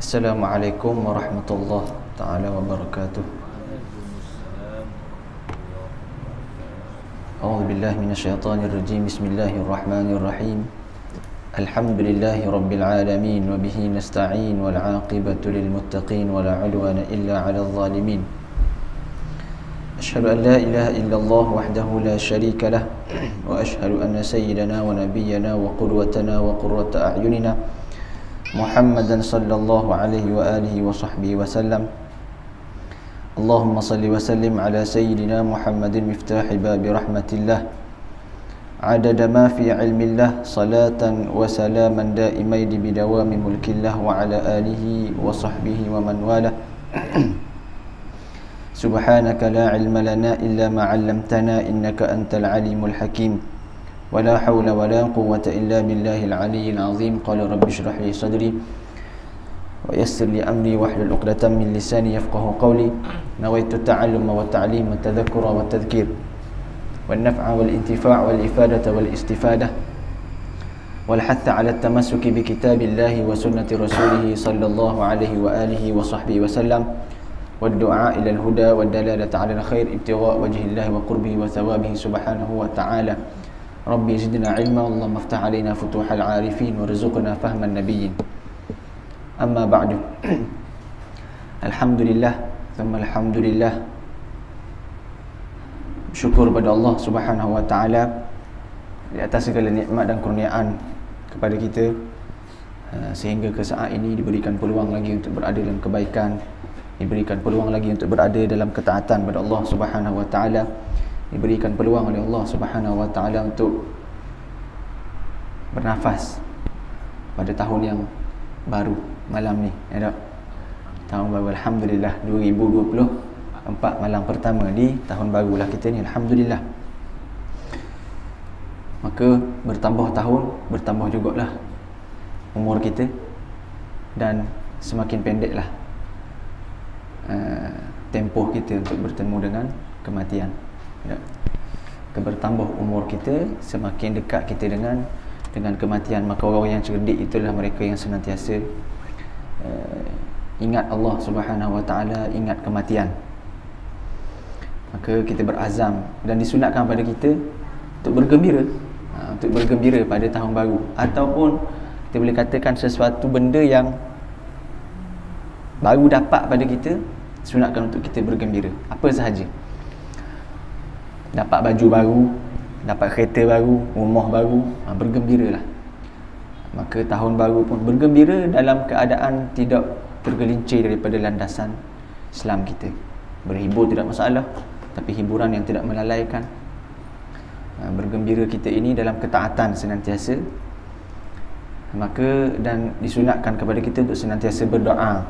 السلام عليكم ورحمة الله تعالى وبركاته. أعوذ بالله من الشيطان الرجيم. بسم الله الرحمن الرحيم. الحمد لله رب العالمين وبه نستعين والعاقبة للمتقين ولا عدوان إلا على الظالمين. أشهد أن لا إله إلا الله وحده لا شريك له وأشهد أن سيدنا ونبينا وقدوتنا وقرة أعيننا محمدا صلى الله عليه وآله وصحبه وسلم اللهم صل وسلم على سيدنا محمد مفتاح باب رحمة الله عدد ما في علم الله صلاة وسلاما دائمين بدوام ملك الله وعلى آله وصحبه ومن والاه سبحانك لا علم لنا إلا ما علمتنا إنك أنت العليم الحكيم ولا حول ولا قوة إلا بالله العلي العظيم. قال رب اشرح لي صدري ويسر لي أمري واحلل عقدة من لساني يفقه قولي. نويت التعلم والتعليم والتذكر والتذكير والنفع والانتفاع والإفادة والاستفادة والحث على التمسك بكتاب الله وسنة رسوله صلى الله عليه وآله وصحبه وسلم والدعاء إلى الهدى والدلالة على الخير ابتغاء وجه الله وقربه وثوابه سبحانه وتعالى. ربي زدنا علما اللهم افتح علينا فتوح العارفين وارزقنا فهم النبيين أما بعد الحمد لله ثم الحمد لله syukur pada Allah Subhanahu wa taala di atas segala nikmat dan kurniaan kepada kita uh, sehingga ke saat ini diberikan peluang lagi untuk berada dalam kebaikan diberikan peluang lagi untuk berada dalam ketaatan pada Allah Subhanahu wa taala diberikan peluang oleh Allah Subhanahu wa taala untuk bernafas pada tahun yang baru malam ni ya tak? Tahun baru alhamdulillah 2020 empat malam pertama di tahun barulah kita ni Alhamdulillah. Maka bertambah tahun bertambah jugalah umur kita dan semakin pendeklah uh, tempoh kita untuk bertemu dengan kematian ya. bertambah umur kita semakin dekat kita dengan dengan kematian maka orang yang cerdik itulah mereka yang senantiasa uh, ingat Allah Subhanahu Wa Taala ingat kematian. Maka kita berazam dan disunatkan pada kita untuk bergembira ha, untuk bergembira pada tahun baru. Ataupun kita boleh katakan sesuatu benda yang baru dapat pada kita sunatkan untuk kita bergembira. Apa sahaja dapat baju baru dapat kereta baru rumah baru ha, bergembiralah. Maka tahun baru pun bergembira dalam keadaan tidak tergelincir daripada landasan Islam kita. Berhibur tidak masalah tapi hiburan yang tidak melalaikan. Ha, bergembira kita ini dalam ketaatan senantiasa. Maka dan disunatkan kepada kita untuk senantiasa berdoa.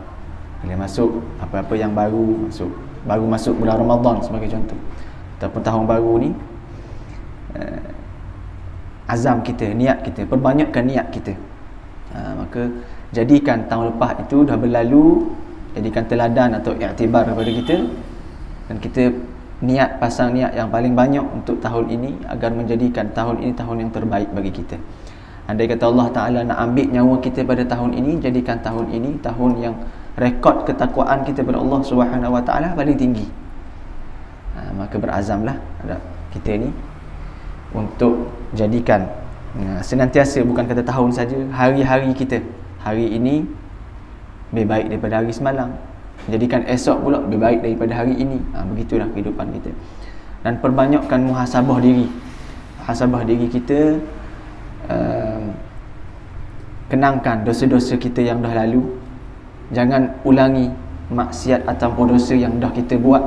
Bila masuk apa-apa yang baru masuk baru masuk bulan Ramadan sebagai contoh ataupun tahun baru ni uh, azam kita niat kita perbanyakkan niat kita uh, maka jadikan tahun lepas itu dah berlalu jadikan teladan atau iktibar kepada kita dan kita niat pasang niat yang paling banyak untuk tahun ini agar menjadikan tahun ini tahun yang terbaik bagi kita. Andai kata Allah Taala nak ambil nyawa kita pada tahun ini, jadikan tahun ini tahun yang rekod ketakwaan kita kepada Allah Subhanahu Wa Taala paling tinggi. Maka berazamlah kita ini untuk jadikan senantiasa bukan kata tahun saja, hari-hari kita. Hari ini lebih baik daripada hari semalam, jadikan esok pula lebih baik daripada hari ini. Ha, begitulah kehidupan kita. Dan perbanyakkan muhasabah diri. Muhasabah diri kita uh, kenangkan dosa-dosa kita yang dah lalu. Jangan ulangi maksiat ataupun dosa yang dah kita buat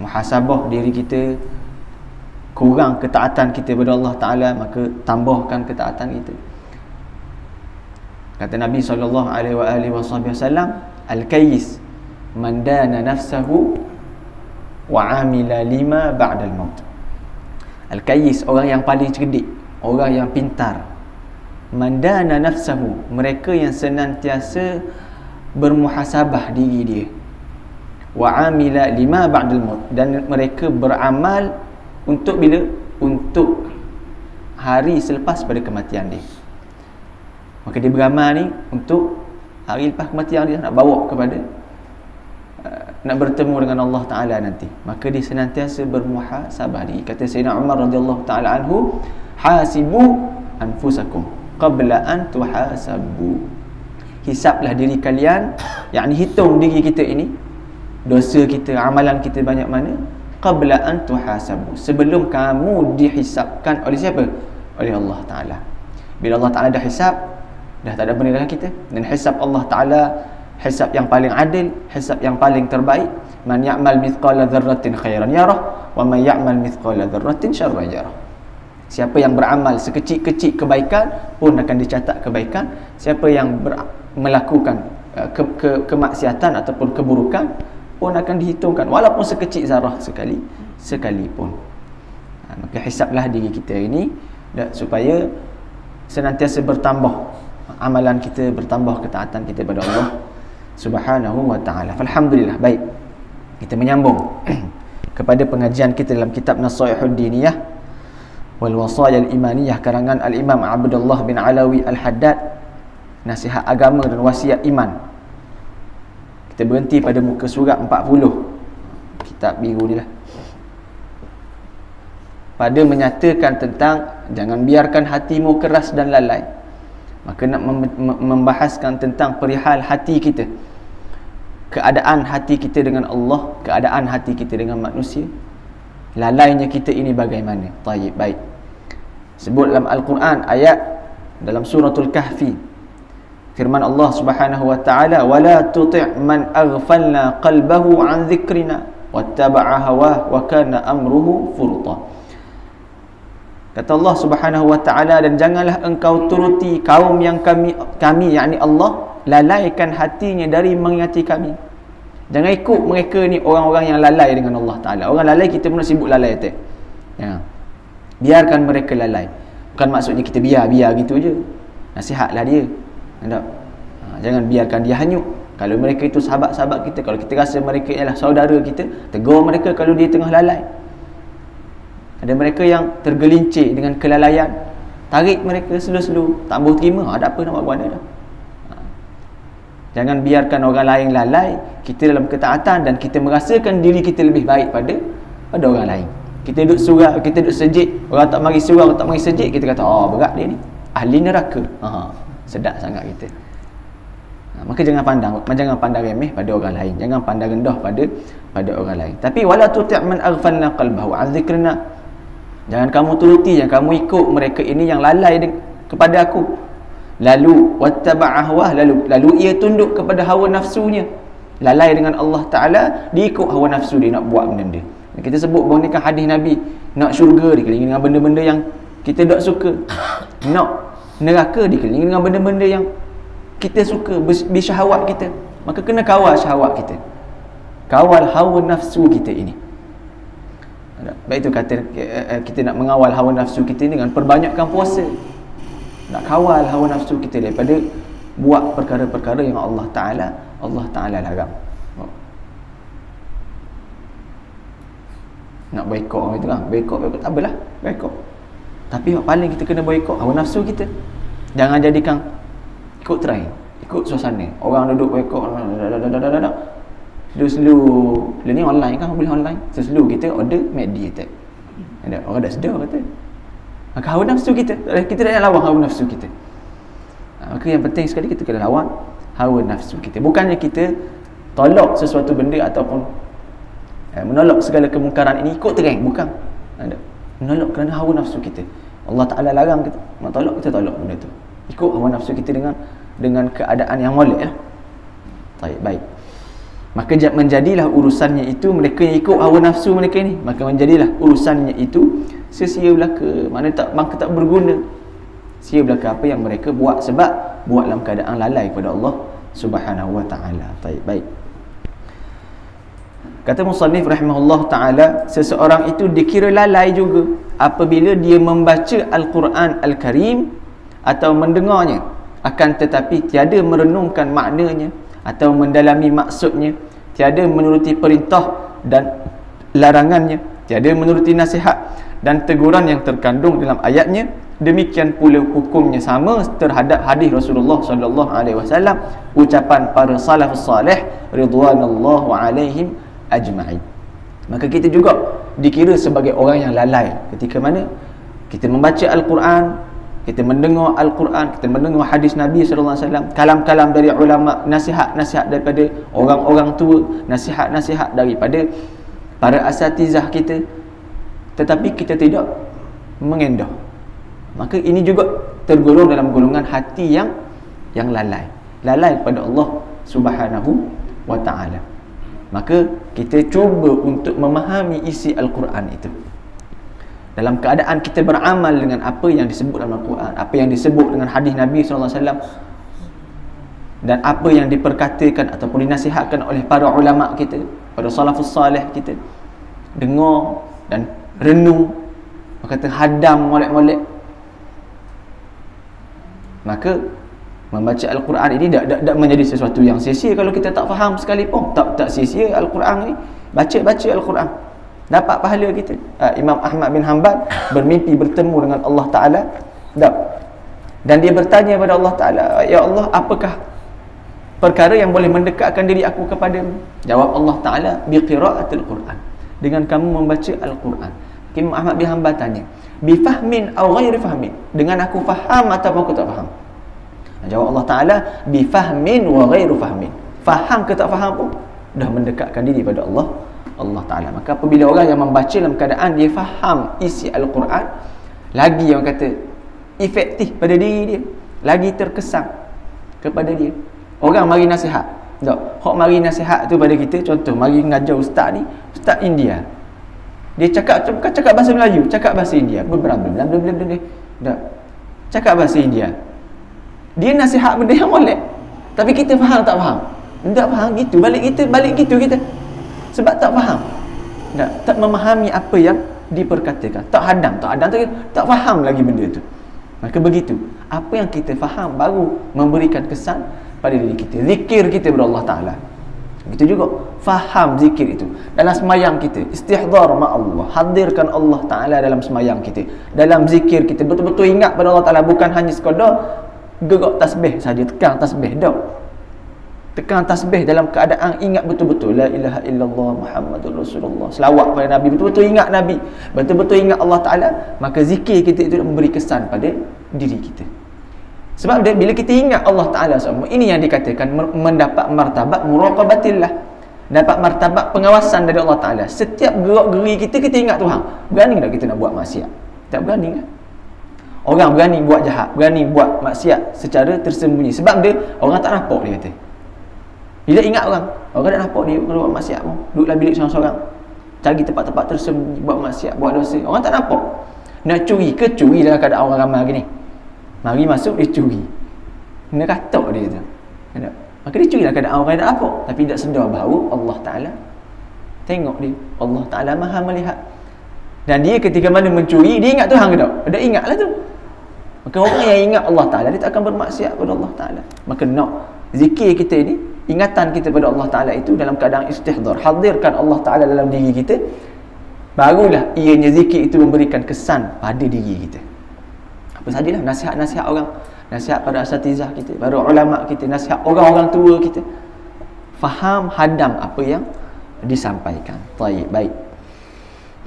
muhasabah diri kita kurang ketaatan kita kepada Allah Ta'ala maka tambahkan ketaatan kita Kata Nabi sallallahu alaihi wasallam, al-kayyis man dana nafsahu wa amila lima ba'da al-maut. Al-kayyis orang yang paling cerdik, orang yang pintar. Man dana nafsahu, mereka yang senantiasa bermuhasabah diri dia. Wa amila lima ba'da al-maut dan mereka beramal untuk bila? Untuk hari selepas pada kematian dia. Maka dia beramal ni untuk hari lepas kematian dia nak bawa kepada uh, nak bertemu dengan Allah Taala nanti. Maka dia senantiasa bermuhasabah diri. Kata Sayyidina Umar radhiyallahu taala anhu hasibu anfusakum qabla an tuhasabu. Hisablah diri kalian yakni hitung diri kita ini dosa kita amalan kita banyak mana? Qabla an tuhasabu. Sebelum kamu dihisapkan oleh siapa? Oleh Allah taala. Bila Allah taala dah hisap dah tak ada benda dalam kita. Dan hisap Allah taala hisap yang paling adil hisap yang paling terbaik. Man ya'mal mithqala dzarratin khairan yarah wa man ya'mal mithqala dzarratin syarran yarah. Siapa yang beramal sekecil-kecil kebaikan pun akan dicatat kebaikan. Siapa yang ber, melakukan uh, ke, ke, kemaksiatan ataupun keburukan pun akan dihitungkan walaupun sekecil zarah sekali sekalipun ha, maka hisaplah diri kita ini supaya senantiasa bertambah amalan kita bertambah ketaatan kita kepada Allah Subhanahu wa taala. Alhamdulillah baik. Kita menyambung kepada pengajian kita dalam kitab Nasaihud Diniyah wal Wasaya al Imaniyah karangan Al Imam Abdullah bin Alawi Al Haddad nasihat agama dan wasiat iman. Kita berhenti pada muka surat 40. Kitab biru ni lah. Pada menyatakan tentang jangan biarkan hatimu keras dan lalai. Maka nak membahaskan tentang perihal hati kita keadaan hati kita dengan Allah, keadaan hati kita dengan manusia. Lalainya kita ini bagaimana? Tayyib, baik. Sebut dalam Al-Quran ayat dalam suratul Kahfi. Firman Allah Subhanahu wa taala, "Wala tuti' man aghfalna qalbahu an dzikrina wattaba'a hawah wa kana amruhu furta." Kata Allah Subhanahu wa taala dan janganlah engkau turuti kaum yang kami kami yakni Allah lalaikan hatinya dari mengingati kami jangan ikut mereka ni orang-orang yang lalai dengan Allah Ta'ala orang lalai kita pun sibuk lalai tak? Ya. biarkan mereka lalai bukan maksudnya kita biar-biar gitu je nasihatlah dia tak? Ha, jangan biarkan dia hanyut. Kalau mereka itu sahabat-sahabat kita kalau kita rasa mereka ialah saudara kita tegur mereka kalau dia tengah lalai. Ada mereka yang tergelincir dengan kelalaian. Tarik mereka slow-slow. Tak boleh terima. Ada apa nak buat buat dah. Jangan biarkan orang lain lalai. Kita dalam ketaatan dan kita merasakan diri kita lebih baik pada pada orang lain. Kita duduk surau, kita duduk sejik Orang tak mari surau, orang tak mari sejik Kita kata, oh berat dia ni. Ahli neraka. Ha, Sedap sangat kita. Ha, Maka jangan pandang Jangan pandang remeh pada orang lain. Jangan pandang rendah pada pada orang lain. Tapi wala tuti' man aghfalna qalbahu. Azikrina Jangan kamu turuti Jangan kamu ikut mereka ini yang lalai kepada aku. Lalu wattaba'a hawa lalu lalu ia tunduk kepada hawa nafsunya. Lalai dengan Allah taala diikut hawa nafsu dia nak buat benda dia. Kita sebut bahawa ni kan hadis nabi nak syurga dikelilingi dengan benda-benda yang kita tak suka. Nak neraka dikelilingi dengan benda-benda yang kita suka bersyahwat kita. Maka kena kawal syahwat kita. Kawal hawa nafsu kita ini. Baik itu kata eh, eh, kita nak mengawal hawa nafsu kita dengan perbanyakkan puasa. Nak kawal hawa nafsu kita daripada buat perkara-perkara yang Allah Ta'ala Allah Ta'ala larang. Oh. nak boykot orang itu lah boykot, boykot tak apalah. Boykot tapi yang paling kita kena boykot hawa nafsu kita. Jangan jadikan ikut try ikut suasana. Orang duduk boykot Dulu Dia ni online kan Boleh online? Selalu kita order mediated Ada orang dah sedar kata. Maka hawa nafsu kita Kita tak nak lawan hawa nafsu kita. Ha, Maka yang penting sekali kita kena lawan Hawa nafsu kita. Bukannya kita Tolak sesuatu benda ataupun eh, Menolak segala kemungkaran ini Ikut terang. Bukan. Ada. Menolak kerana hawa nafsu kita. Allah Ta'ala larang kita. Nak tolak kita tolak benda tu. Ikut hawa nafsu kita dengan Dengan keadaan yang molek ya. Baik, baik. Maka menjadilah urusannya itu Mereka yang ikut hawa nafsu mereka ini Maka menjadilah urusannya itu sia-sia belaka mana tak maka tak berguna. Sia belaka apa yang mereka buat sebab buat dalam keadaan lalai kepada Allah Subhanahu wa taala. Baik baik kata musannif rahimahullah taala seseorang itu dikira lalai juga apabila dia membaca al-Quran al-Karim atau mendengarnya. Akan tetapi tiada merenungkan maknanya atau mendalami maksudnya tiada menuruti perintah dan larangannya tiada menuruti nasihat dan teguran yang terkandung dalam ayatnya. Demikian pula hukumnya sama terhadap hadis Rasulullah sallallahu alaihi wasallam ucapan para salafus salih ridwanallahu alaihim ajma'in. Maka kita juga dikira sebagai orang yang lalai. Ketika mana? Kita membaca al-Quran kita mendengar al-Quran kita mendengar hadis Nabi sallallahu alaihi wasallam kalam-kalam dari ulama nasihat-nasihat daripada orang-orang tua nasihat-nasihat daripada para asatizah kita. Tetapi kita tidak mengendah maka ini juga tergolong dalam golongan hati yang yang lalai. Lalai kepada Allah Subhanahu wa taala maka kita cuba untuk memahami isi al-Quran itu. Dalam keadaan kita beramal dengan apa yang disebut dalam al-Quran apa yang disebut dengan hadis Nabi wasallam dan apa yang diperkatakan ataupun dinasihatkan oleh para ulama kita para salafus salih kita dengar dan renung kata hadam molek-molek maka membaca al-Quran ini tak, tak, tak menjadi sesuatu yang sia-sia kalau kita tak faham sekalipun tak tak sia-sia al-Quran ni. Baca-baca al-Quran. Dapat pahala kita. Uh, Imam Ahmad bin Hanbal bermimpi bertemu dengan Allah Taala. Tak dan dia bertanya kepada Allah Taala ya Allah apakah perkara yang boleh mendekatkan diri aku kepadamu? Jawab Allah Taala bi qiraatil Quran. Dengan kamu membaca al-Quran. Imam Ahmad bin Hanbal tanya bi fahmin aw ghairi fahmin? Dengan aku faham atau aku tak faham jawab Allah Taala bi fahmin wa ghairu fahmin. Faham ke tak faham? Pun dah mendekatkan diri pada Allah. Allah Taala. Maka apabila orang yang membaca dalam keadaan dia faham isi al-Quran lagi yang kata efektif pada diri dia lagi terkesan kepada dia. Orang mari nasihat. Tak hok mari nasihat tu pada kita contoh mari ngajar ustaz ni ustaz India. Dia cakap bukan cakap bahasa Melayu cakap bahasa India. Bla bla bla. Tak cakap bahasa India dia nasihat benda yang molek. Tapi kita faham tak faham? Tak faham gitu. Balik kita balik gitu kita. Sebab tak faham. Tak, tak memahami apa yang diperkatakan. Tak hadam tak hadam tak, tak faham lagi benda tu. Maka begitu. Apa yang kita faham baru memberikan kesan pada diri kita. Zikir kita kepada Allah Ta'ala. Begitu juga. Faham zikir itu. Dalam semayang kita. Istihdar ma Allah. Hadirkan Allah Taala dalam semayang kita. Dalam zikir kita. Betul-betul ingat pada Allah Taala. Bukan hanya sekadar gerak tasbih saja tekan tasbih dak tekan tasbih dalam keadaan ingat betul-betul la ilaha illallah muhammadur rasulullah selawat pada nabi betul-betul ingat nabi betul-betul ingat Allah Taala maka zikir kita itu memberi kesan pada diri kita sebab dia, bila kita ingat Allah Ta'ala semua, ini yang dikatakan mendapat martabat muraqabatillah. Dapat martabat pengawasan dari Allah Ta'ala. Setiap gerak-geri kita, kita ingat Tuhan. Berani tak kita nak buat maksiat? Tak berani kan? Orang berani buat jahat, berani buat maksiat secara tersembunyi. Sebab dia, orang tak nampak dia kata. Bila ingat orang, orang tak nampak dia buat maksiat pun. Duduklah bilik seorang-seorang. Cari tempat-tempat tersembunyi, buat maksiat, buat dosa. Orang tak nampak. Nak curi ke curi dalam keadaan orang ramai gini? Mari masuk dia curi. Kena katok dia tu. Maka dia curi lah keadaan orang yang apa. Tapi tak sedar bahawa Allah Ta'ala tengok dia. Allah Ta'ala maha melihat. Dan dia ketika mana mencuri, dia ingat Tuhan ke tak? Dia ingat lah tu. Maka orang yang ingat Allah Ta'ala, dia tak akan bermaksiat kepada Allah Ta'ala. Maka nak zikir kita ni, ingatan kita pada Allah Ta'ala itu dalam keadaan istihdar. Hadirkan Allah Ta'ala dalam diri kita. Barulah ianya zikir itu memberikan kesan pada diri kita apa sajalah nasihat-nasihat orang nasihat pada asatizah kita pada ulama kita nasihat orang-orang tua kita faham hadam apa yang disampaikan baik baik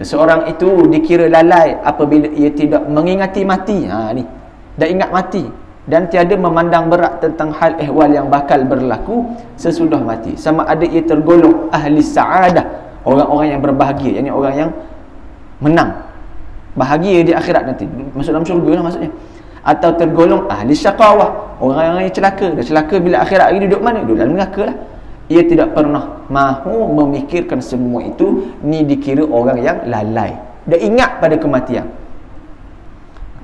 seorang itu dikira lalai apabila ia tidak mengingati mati. Ha ni. Dah ingat mati. Dan tiada memandang berat tentang hal ehwal yang bakal berlaku sesudah mati. Sama ada ia tergolong ahli sa'adah. Orang-orang yang berbahagia. Yakni orang yang menang. Bahagia di akhirat nanti. Masuk dalam syurga lah maksudnya. Atau tergolong ahli syakawah. Orang yang celaka. Dah celaka bila akhirat lagi duduk mana? Duduk dalam neraka lah. Ia tidak pernah mahu memikirkan semua itu ni dikira orang yang lalai. Dah ingat pada kematian.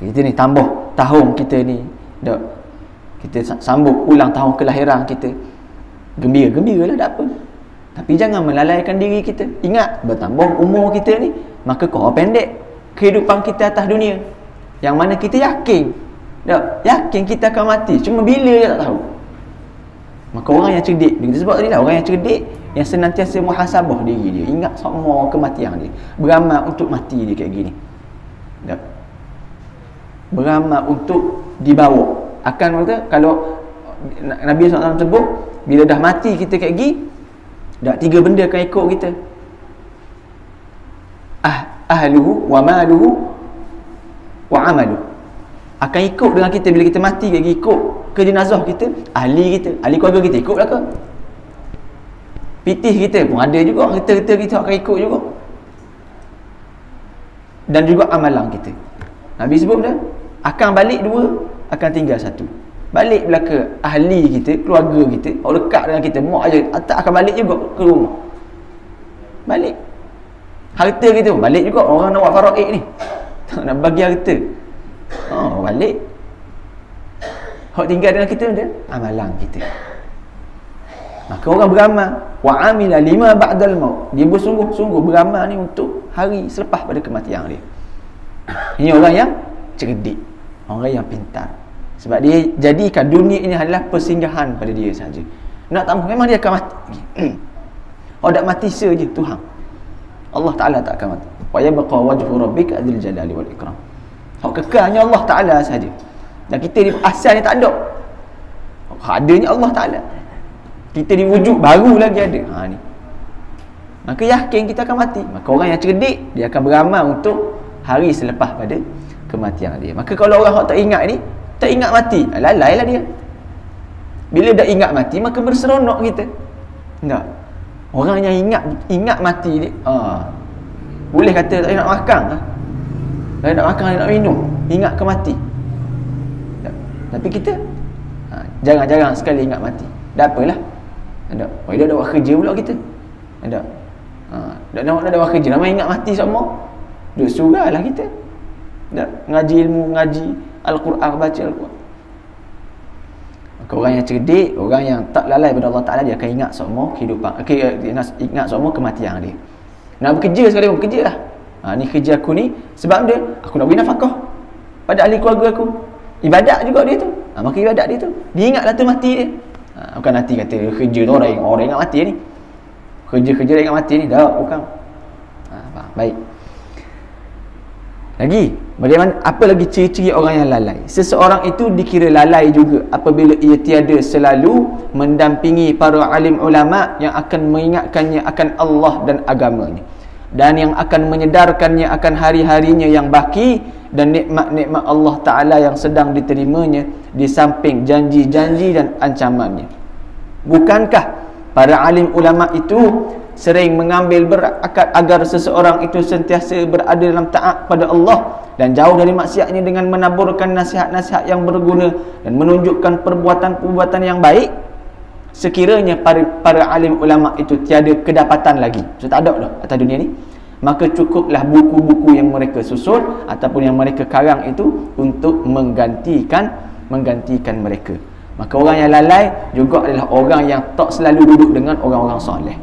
Kita ni tambah tahun kita ni. Dah kita sambut ulang tahun kelahiran kita. Gembira-gembira lah tak apa. Tapi jangan melalaikan diri kita. Ingat bertambah umur kita ni maka kau pendek kehidupan kita atas dunia. Yang mana kita yakin. Tak? yakin kita akan mati. Cuma bila je tak tahu? Maka orang yang cerdik. Begitu sebab tadi lah orang yang cerdik yang senantiasa muhasabah diri dia. Ingat semua kematian dia. Beramal untuk mati dia kayak gini. Tak. beramal untuk dibawa. Akan kata kalau Nabi SAW sebut bila dah mati kita kat gigi dah tiga benda akan ikut kita. Ah ahluhu wa maluhu wa amalu. Akan ikut dengan kita. Bila kita mati kat gigi ikut ke jenazah kita ahli kita ahli keluarga kita ikutlah ke pitih kita pun ada juga kita-kita kita akan ikut juga. Dan juga amalan kita. Nabi sebut dah akan balik dua akan tinggal satu. Balik belaka ahli kita keluarga kita orang dekat dengan kita mak aja tak akan balik juga ke rumah. Balik. Harta kita pun balik juga. Orang nak buat faraid ni. Nak bagi harta. Oh balik. Hak tinggal dengan kita dia amalan kita maka orang beramal wa amila lima ba'dal maut. Dia bersungguh-sungguh beramal ni untuk hari selepas pada kematian dia. Ini orang yang cerdik orang yang pintar. Sebab dia jadikan dunia ini adalah persinggahan pada dia saja. Nak tahu memang dia akan mati. Oh tak mati saja Tuhan. Allah Ta'ala tak akan mati. Wa yabqa wajhu rabbika adzil jalali wal ikram. Hak kekalnya Allah Ta'ala saja. Dan kita di asalnya tak ada. Adanya Allah Ta'ala kita di wujud baru lagi ada. Ha, ni. maka yakin kita akan mati. Maka orang yang cerdik dia akan beramal untuk hari selepas pada kematian dia. Maka kalau orang tak ingat ni tak ingat mati. Ah, lalai lah dia. Bila dah ingat mati maka berseronok kita. Tak orang yang ingat ingat mati ni ha, boleh kata tak nak makan lah. tak nak makan nak minum. Ingat ke mati? Tak. tapi kita ha, jarang-jarang sekali ingat mati. Dah apalah ada. Oh, dia ada buat kerja pula kita. Ada. Ha, dah nak dah buat kerja, nama ingat mati semua. Duk surahlah kita. Dah ngaji ilmu, ngaji Al-Quran, baca Al-Quran. Maka orang yang cerdik, orang yang tak lalai pada Allah Taala dia akan ingat semua kehidupan. Okay, ingat, ingat semua kematian dia. Nak bekerja sekali pun bekerja lah. Ha, ni kerja aku ni sebab dia aku nak beri nafkah pada ahli keluarga aku. Ibadat juga dia tu. Ha, maka ibadat dia tu. Dia ingatlah tu mati dia. Ha, bukan nanti kata kerja tu orang, orang ingat mati ni. Kerja-kerja ingat mati ni. Dah, bukan. Ha, baik. Lagi, bagaimana apa lagi ciri-ciri orang yang lalai? Seseorang itu dikira lalai juga apabila ia tiada selalu mendampingi para alim ulama yang akan mengingatkannya akan Allah dan agamanya dan yang akan menyedarkannya akan hari-harinya yang baki dan nikmat-nikmat Allah Ta'ala yang sedang diterimanya di samping janji-janji dan ancamannya. Bukankah para alim ulama itu sering mengambil berakad agar seseorang itu sentiasa berada dalam taat pada Allah dan jauh dari maksiatnya dengan menaburkan nasihat-nasihat yang berguna dan menunjukkan perbuatan-perbuatan yang baik sekiranya para, para alim ulama itu tiada kedapatan lagi. So tak ada dah atas dunia ni. Maka cukuplah buku-buku yang mereka susun ataupun yang mereka karang itu untuk menggantikan menggantikan mereka. Maka orang yang lalai juga adalah orang yang tak selalu duduk dengan orang-orang soleh.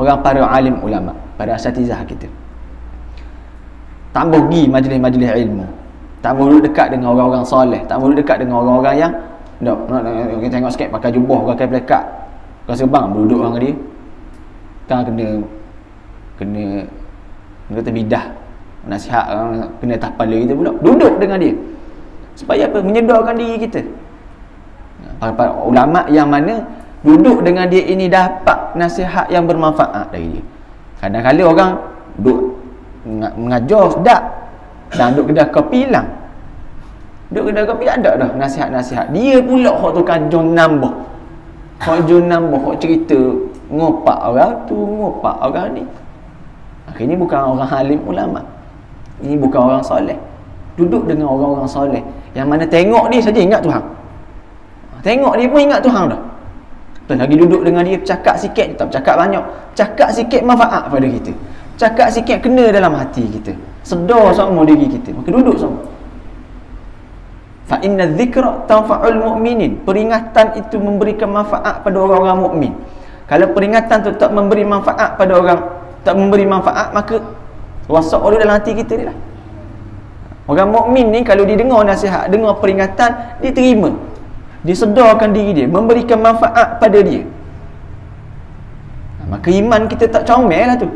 Orang para alim ulama para asatizah kita. Tak mahu pergi majlis-majlis ilmu. Tak duduk dekat dengan orang-orang soleh. Tak duduk dekat dengan orang-orang yang tak, nak, nak, nak, tengok sikit pakai jubah pakai plekat rasa bang duduk dengan dia kan kena kena kata bidah nasihat kena tapal kita pula. Duduk dengan dia. Supaya apa? Menyedarkan diri kita. Para ulama yang mana duduk dengan dia ini dapat nasihat yang bermanfaat dari dia. Kadang-kadang orang duduk mengajar sedap. Dan duduk kedai kopi hilang duduk kedai kopi ada dah nasihat-nasihat dia pula hak tu kajun nambah hak jun nambah hak cerita ngopak orang tu ngopak orang ni ini bukan orang alim ulama. Ini bukan orang soleh. Duduk dengan orang-orang soleh. Yang mana tengok dia saja ingat Tuhan. Tengok dia pun ingat Tuhan dah. Dan lagi duduk dengan dia cakap sikit, tak cakap banyak. Cakap sikit manfaat pada kita. Cakap sikit kena dalam hati kita. Sedar sama diri kita. Maka duduk sama. Fa inna dzikra tanfa'ul mu'minin. Peringatan itu memberikan manfaat pada orang-orang mukmin. Kalau peringatan tu tak memberi manfaat pada orang tak memberi manfaat maka rosak orang dalam hati kita ni lah. Orang mukmin ni kalau dia dengar nasihat dengar peringatan dia terima. Dia sedarkan diri dia memberikan manfaat pada dia. Maka iman kita tak comel lah tu.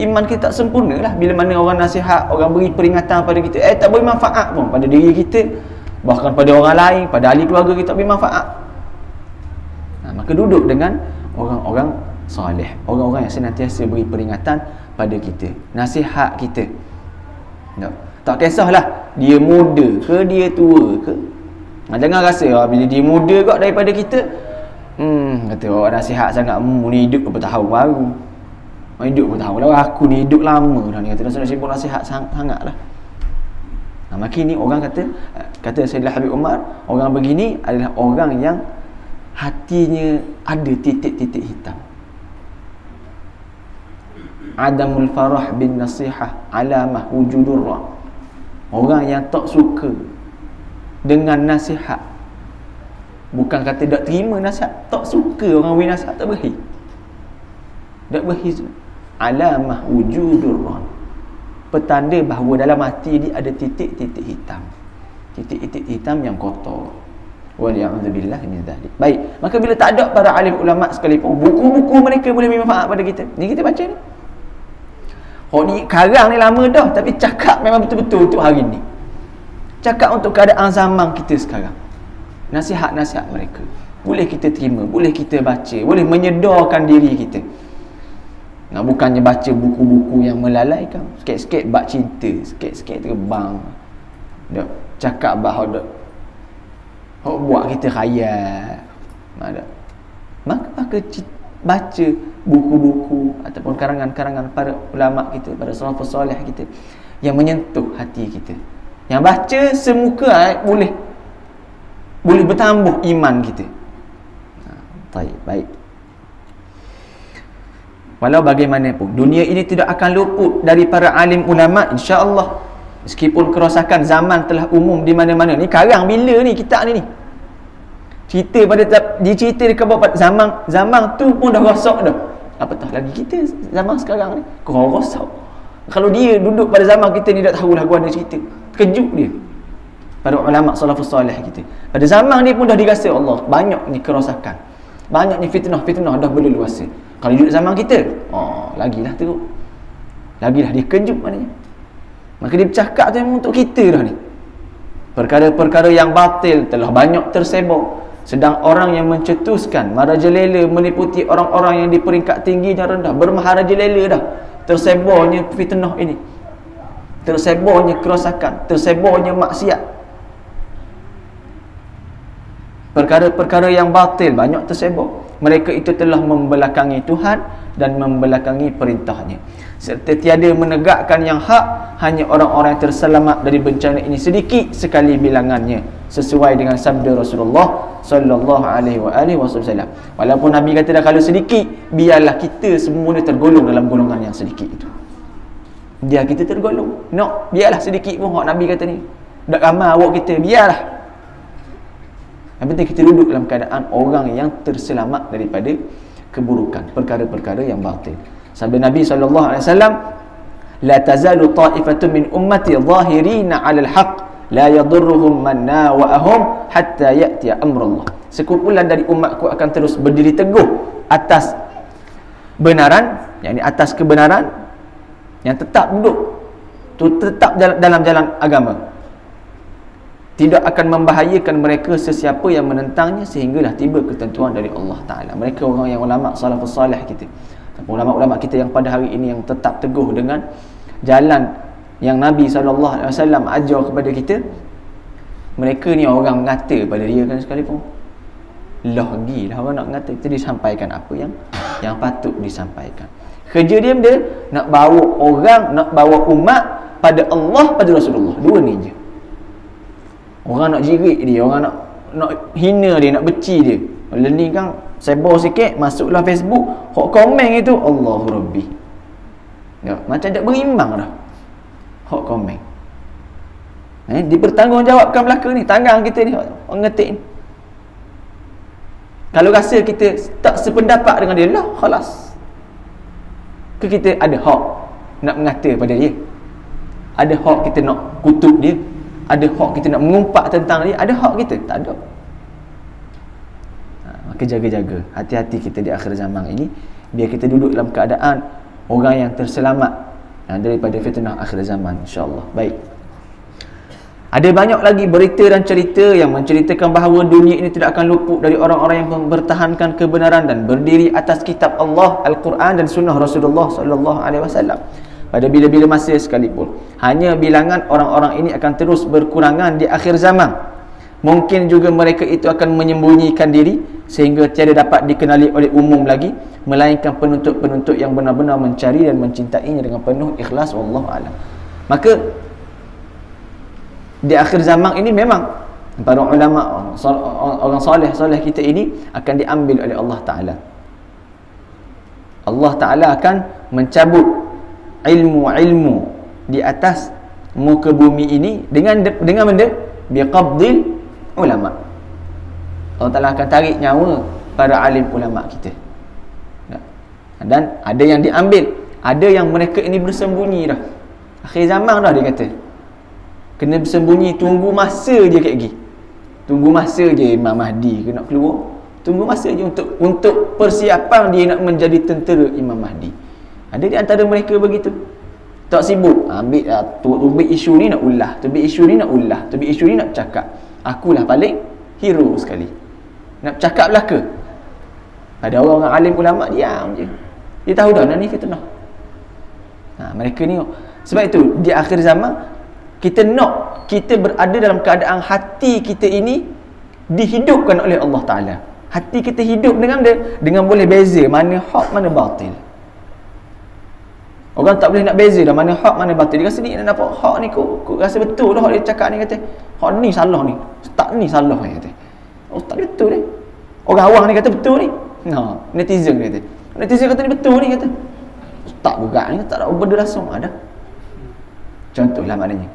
Iman kita tak sempurna lah bila mana orang nasihat orang beri peringatan pada kita. Eh tak beri manfaat pun pada diri kita bahkan pada orang lain pada ahli keluarga kita tak ha, maka duduk dengan orang-orang soleh orang-orang yang senantiasa beri peringatan pada kita nasihat kita. Tak, tak kisahlah dia muda ke dia tua ke. Ha, jangan rasa oh, bila dia muda kot daripada kita. Hmm kata orang nasihat sangat hmm, ni hidup berapa tahun baru. Hidup berapa tahun lah aku ni hidup lama. Dah ni kata nasihat sibuk nasihat sang, sangat lah ha, makin ni orang kata kata Sayyidina Habib Umar orang begini adalah orang yang hatinya ada titik-titik hitam. Adamul farah bin nasihah alamah wujudur ra. Orang yang tak suka dengan nasihat. Bukan kata tak terima nasihat tak suka orang beri nasihat tak beri tak beri alamah wujudur petanda bahawa dalam hati dia ada titik-titik hitam titik-titik hitam yang kotor Waliyahudzubillah min dhalik. Baik, maka bila tak ada para alim ulama sekalipun, buku-buku mereka boleh bermanfaat pada kita. Ni kita baca ni. Oh ni karang ni lama dah tapi cakap memang betul-betul untuk hari ni. Cakap untuk keadaan zaman kita sekarang. Nasihat-nasihat mereka. Boleh kita terima, boleh kita baca, boleh menyedarkan diri kita. Nah, bukannya baca buku-buku yang melalaikan. Sikit-sikit bab cinta, sikit-sikit terbang. Dak cakap bab dak. Hok buat kita khayal. Ada. Maka maka baca buku-buku ataupun karangan-karangan para ulama kita, para salafus soleh kita yang menyentuh hati kita. Yang baca semuka ayat boleh boleh bertambah iman kita. Ha, baik, baik. Walau bagaimanapun dunia ini tidak akan luput dari para alim ulama insya-Allah. Meskipun kerosakan zaman telah umum di mana-mana. Ni karang bila ni kita ni ni? Cerita pada dicerita dekat zaman zaman tu pun dah rosak dah apatah lagi kita zaman sekarang ni kau rosak kalau dia duduk pada zaman kita ni tak tahu lagu ada cerita terkejut dia pada ulama salafus soleh kita pada zaman ni pun dah dirasa Allah banyak ni kerosakan banyak ni fitnah-fitnah dah berleluasa kalau duduk zaman kita oh lagilah teruk lagilah dia kejut maknanya. Maka dia bercakap tu memang untuk kita dah ni. Perkara-perkara yang batil telah banyak tersebar sedang orang yang mencetuskan marajalela meliputi orang-orang yang di peringkat tinggi dan rendah bermaharajalela dah tersebarnya fitnah ini. Tersebarnya kerosakan tersebarnya maksiat perkara-perkara yang batil banyak tersebar mereka itu telah membelakangi Tuhan dan membelakangi perintahnya serta tiada menegakkan yang hak hanya orang-orang yang terselamat dari bencana ini sedikit sekali bilangannya sesuai dengan sabda Rasulullah sallallahu alaihi wa alihi wasallam. Walaupun Nabi kata dah kalau sedikit, biarlah kita semua ni tergolong dalam golongan yang sedikit itu. Dia kita tergolong. No, biarlah sedikit pun hak Nabi kata ni. Dak ramai awak kita, biarlah. Yang penting kita duduk dalam keadaan orang yang terselamat daripada keburukan, perkara-perkara yang batil. Sabda Nabi sallallahu alaihi wasallam, la tazalu ta'ifatun min ummati zahirina 'ala al-haqq la yadurruhum man nawa'ahum hatta ya'ti amrullah sekumpulan dari umatku akan terus berdiri teguh atas benaran yakni atas kebenaran yang tetap duduk tetap dalam jalan agama tidak akan membahayakan mereka sesiapa yang menentangnya sehinggalah tiba ketentuan dari Allah Ta'ala. Mereka orang yang ulama salafus salih kita. Ulama-ulama kita yang pada hari ini yang tetap teguh dengan jalan yang Nabi SAW ajar kepada kita mereka ni orang mengata pada dia kan sekalipun. Lah orang nak mengata kita disampaikan apa yang yang patut disampaikan. Kerja dia dia nak bawa orang nak bawa umat pada Allah pada Rasulullah. Dua ni je orang nak jirik dia orang nak nak hina dia nak beci dia. Lepas ni kan sebar sikit masuklah Facebook hok komen itu Allahu Rabbi. Ya, macam tak berimbang dah. Hak komen eh, dipertanggungjawabkan belaka ni tangan kita ni orang ngetik ni. Kalau rasa kita tak sependapat dengan dia lah khalas. Ke kita ada hak nak mengata pada dia? Ada hak kita nak kutuk dia ada hak kita nak mengumpat tentang dia ada hak kita? Tak ada. Ha, maka jaga-jaga. Hati-hati kita di akhir zaman ini. Biar kita duduk dalam keadaan orang yang terselamat ha, daripada fitnah akhir zaman insyaallah. Baik. Ada banyak lagi berita dan cerita yang menceritakan bahawa dunia ini tidak akan luput dari orang-orang yang mempertahankan kebenaran dan berdiri atas kitab Allah, Al-Quran dan sunnah Rasulullah sallallahu alaihi wasallam. Pada bila-bila masa sekalipun. Hanya bilangan orang-orang ini akan terus berkurangan di akhir zaman. Mungkin juga mereka itu akan menyembunyikan diri sehingga tiada dapat dikenali oleh umum lagi melainkan penuntut-penuntut yang benar-benar mencari dan mencintainya dengan penuh ikhlas wallahu alam. Maka di akhir zaman ini memang para ulama orang soleh soleh kita ini akan diambil oleh Allah Taala. Allah Taala akan mencabut ilmu-ilmu di atas muka bumi ini dengan dengan benda? Biqabdil ulama. Allah Taala akan tarik nyawa para alim ulama kita. Dan ada yang diambil, ada yang mereka ini bersembunyi dah. Akhir zaman dah dia kata. Kena bersembunyi tunggu masa je kat gigi tunggu masa je Imam Mahdi kena keluar. Tunggu masa je untuk untuk persiapan dia nak menjadi tentera Imam Mahdi ada di antara mereka begitu. Tak sibuk. Ambil uh, tubik isu ni nak ulah. Tubik isu ni nak ulah. Tubik isu ni nak cakap. Akulah paling hero sekali. Nak cakap belaka ada orang-orang alim ulama diam je. Dia tahu dah ni fitnah ha, mereka ni sebab itu di akhir zaman kita nak kita berada dalam keadaan hati kita ini dihidupkan oleh Allah Ta'ala. Hati kita hidup dengan dia dengan boleh beza mana hak mana batil orang tak boleh nak beza dah. Mana hak mana batil. Dia rasa ni nak dapat hak ni kok, kok rasa betul dah dia cakap ni kata hak ni salah ni. Tak ni salah ni kata. Oh tak betul ni. Orang awam ni kata betul ni. Ha, netizen kata. Netizen kata ni betul ni kata. Tak juga ni tak ada benda langsung ada. Contohlah maknanya.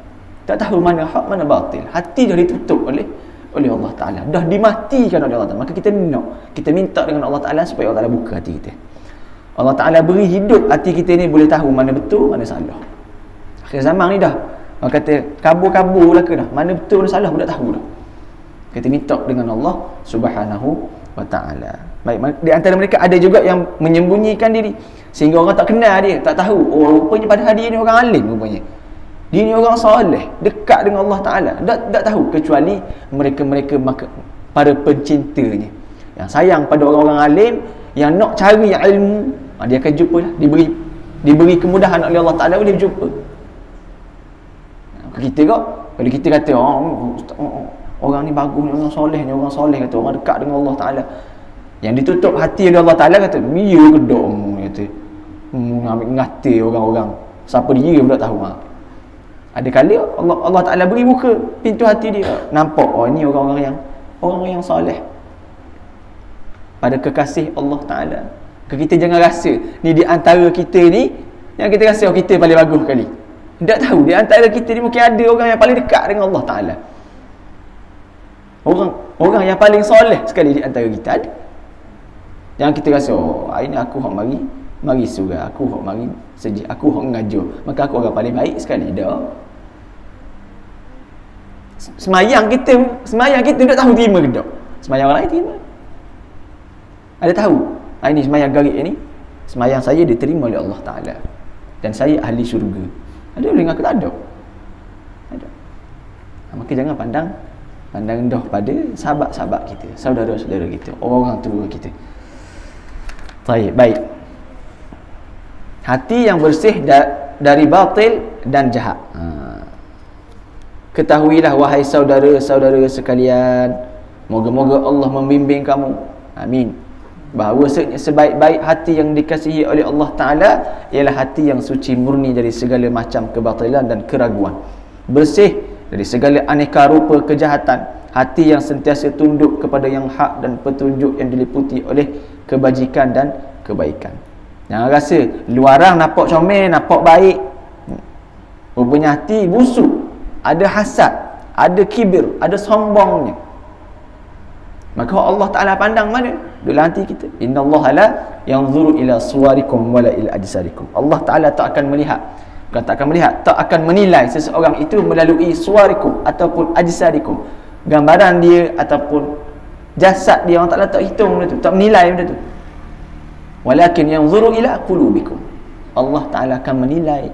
Tak tahu mana hak mana batil. Hati dah ditutup oleh oleh Allah Ta'ala. Dah dimatikan oleh Allah Ta'ala. Maka kita nak kita minta dengan Allah Ta'ala supaya Allah Ta'ala buka hati kita Allah Ta'ala beri hidup hati kita ni boleh tahu mana betul mana salah. Akhir zaman ni dah. Orang kata kabur-kabur lah ke dah? Mana betul mana salah? Pun tak tahu dah. Kita minta dengan Allah Subhanahu wa Ta'ala. Baik di antara mereka ada juga yang menyembunyikan diri. Sehingga orang tak kenal dia tak tahu. Oh rupanya pada hari ni orang alim rupanya. Dia ni orang soleh, dekat dengan Allah Taala. Tak tak tahu. Kecuali mereka-mereka para pencintanya. Yang sayang pada orang-orang alim yang nak cari ilmu, ah, dia akan jumpa lah. diberi diberi kemudahan oleh Allah Taala boleh jumpa. Kita kok kalau kita kata oh, oh, orang ni bagus ni orang soleh ni orang soleh kata orang dekat dengan Allah Taala. Yang ditutup hati oleh Allah Taala kata, "Ya kedok mu," kata. Hmm, ambil ngati orang-orang. Siapa dia pun tak tahu ah. Ha. Ada kali Allah Allah Taala beri muka pintu hati dia nampak oh ini orang-orang yang orang yang soleh. Pada kekasih Allah Taala. Kita jangan rasa ni di antara kita ni yang kita rasa oh, kita paling bagus kali. Tak tahu di antara kita ni mungkin ada orang yang paling dekat dengan Allah Taala. Orang orang yang paling soleh sekali di antara kita ada. Yang kita rasa oh ini aku hak mari mari surga aku hak mari sejak aku hak ngajar maka aku orang paling baik sekali dah semayang kita semayang kita tak tahu terima ke tak semayang orang lain terima ada tahu? Ha, ini semayang garik ini semayang saya diterima oleh Allah Ta'ala. Dan saya ahli syurga. Ada boleh aku? Tak ada. Ada. Ha, maka jangan pandang pandang rendah pada sahabat-sahabat kita saudara-saudara kita orang-orang tua kita. Baik baik. Hati yang bersih da- dari batil dan jahat. Ha. Ketahuilah wahai saudara-saudara sekalian Moga-moga Allah membimbing kamu. Amin Bahawa sebaik-baik hati yang dikasihi oleh Allah Ta'ala Ialah hati yang suci murni dari segala macam kebatilan dan keraguan. Bersih dari segala aneka rupa kejahatan. Hati yang sentiasa tunduk kepada yang hak dan petunjuk yang diliputi oleh kebajikan dan kebaikan. Jangan rasa luaran nampak comel, nampak baik. Rupanya hati busuk. Ada hasad, ada kibir, ada sombongnya. Maka Allah Taala pandang mana? Dalam hati kita. Inna Allah la yanzuru ila suwarikum wala ila ajsarikum. Allah Taala tak akan melihat Bukan tak akan melihat, tak akan menilai seseorang itu melalui suwarikum ataupun ajsarikum. Gambaran dia ataupun jasad dia orang Taala tak hitung benda tu, tak menilai benda tu. Walakin yanzuru ila qulubikum. Allah Ta'ala akan menilai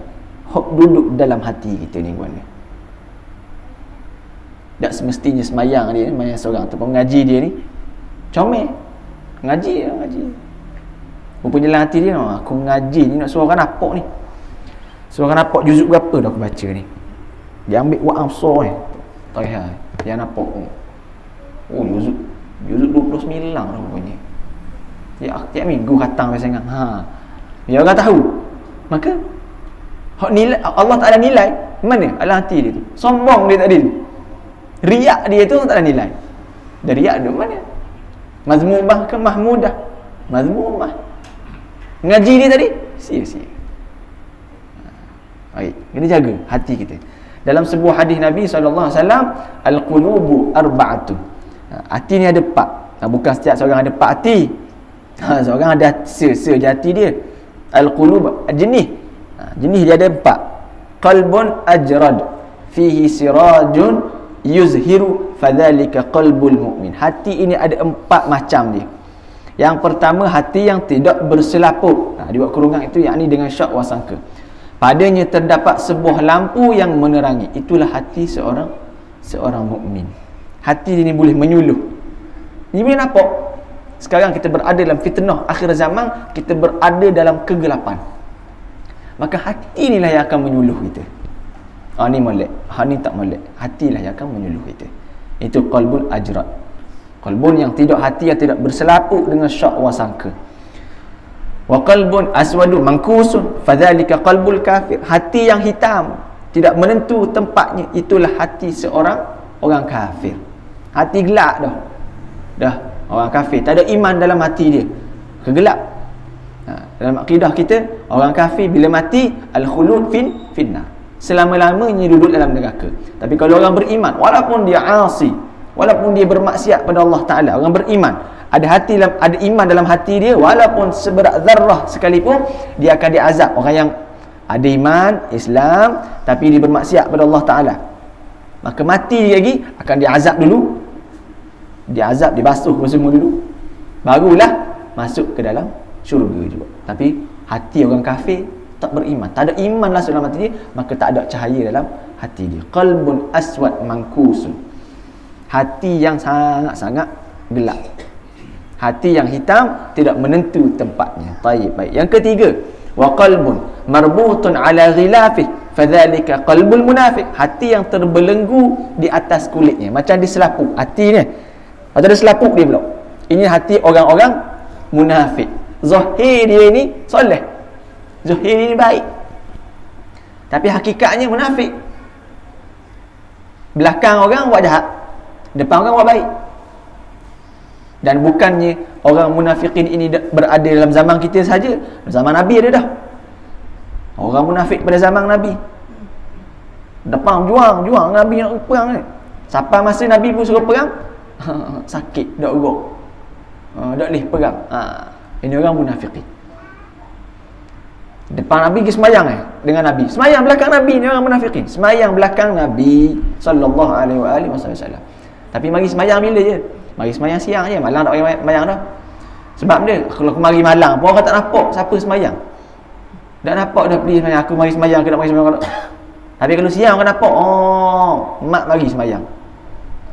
duduk dalam hati kita ni guana tak semestinya semayang dia semayang seorang ataupun mengaji dia ni comel ngaji ya ngaji rupanya dalam hati dia aku ngaji ni nak orang napok ni orang napok juzuk berapa dah aku baca ni dia ambil wa'am so eh tak payah dia napok oh juzuk juzuk 29 lah rupanya Ya, tiap minggu khatang biasa ingat. Ha. Ya orang tahu. Maka nilai Allah tak ada nilai. Mana? Alah hati dia tu. Sombong dia tadi tu. Riak dia tu tak ada nilai. Dan riak tu mana? Mazmumah ke mahmudah? Mazmumah. Ngaji dia tadi? Sia-sia. Baik, kena jaga hati kita. Dalam sebuah hadis Nabi SAW, Al-qulubu arba'atu. Ha, hati ni ada empat. Ha, bukan setiap seorang ada empat hati. Ha, seorang ada se-se jati dia. Al-qulub jenis. Ha, jenis dia ada empat. Qalbun ajrad fihi sirajun yuzhiru fadhalika qalbul mu'min. Hati ini ada empat macam dia. Yang pertama hati yang tidak berselaput. Ha, dia buat kurungan itu yakni dengan syak wasangka. Padanya terdapat sebuah lampu yang menerangi. Itulah hati seorang seorang mukmin. Hati ini boleh menyuluh. Ini boleh nampak sekarang kita berada dalam fitnah akhir zaman, kita berada dalam kegelapan. Maka hati inilah yang akan menyuluh kita. Ha ni molek, ha ni tak molek. Hatilah yang akan menyuluh kita. Itu qalbul ajrat. Qalbun yang tidak hati yang tidak berselapuk dengan syak wa sangka. Wa qalbun aswadu mankusun fadzalika qalbul kafir. Hati yang hitam tidak menentu tempatnya itulah hati seorang orang kafir. Hati gelap dah. Dah orang kafir tak ada iman dalam hati dia kegelap ha, dalam akidah kita orang kafir bila mati al-khulud fin finna selama-lamanya duduk dalam neraka. Tapi kalau orang beriman walaupun dia asi walaupun dia bermaksiat pada Allah Taala orang beriman ada hati dalam ada iman dalam hati dia walaupun seberat zarrah sekalipun dia akan diazab. Orang yang ada iman Islam tapi dia bermaksiat pada Allah Taala maka mati lagi akan diazab dulu. Dia azab dia basuh semua dulu. Barulah masuk ke dalam syurga juga. Tapi hati orang kafir tak beriman tak ada iman lah dalam hati dia maka tak ada cahaya dalam hati dia. Qalbun aswad mangkusun. Hati yang sangat-sangat gelap. Hati yang hitam tidak menentu tempatnya. Baik baik. Yang ketiga wa qalbun marbutun ala ghilafih fadzalika qalbul munafiq. Hati yang terbelenggu di atas kulitnya. Macam di selaput hati ni. Atau ada selapuk dia pula. Ini hati orang-orang munafik. Zahir dia ini soleh. Zahir ini baik. Tapi hakikatnya munafik. Belakang orang buat jahat. Depan orang buat baik. Dan bukannya orang munafikin ini berada dalam zaman kita saja. Zaman Nabi ada dah. Orang munafik pada zaman Nabi. Depan juang, juang Nabi nak perang ni. Sampai masa Nabi pun suruh perang, sakit dak urut ha, dak leh perang ha, ini orang munafikin depan Nabi pergi semayang eh? Dengan Nabi. Semayang belakang Nabi ni orang munafikin. Semayang belakang Nabi sallallahu alaihi wasallam. Tapi mari semayang bila je? Mari semayang siang je. Malam tak payah semayang dah. Sebab dia kalau aku mari malam pun orang tak nampak siapa semayang. Dah nampak dah pergi semayang aku mari semayang ke nak mari semayang tapi kalau siang orang nampak oh mak mari semayang.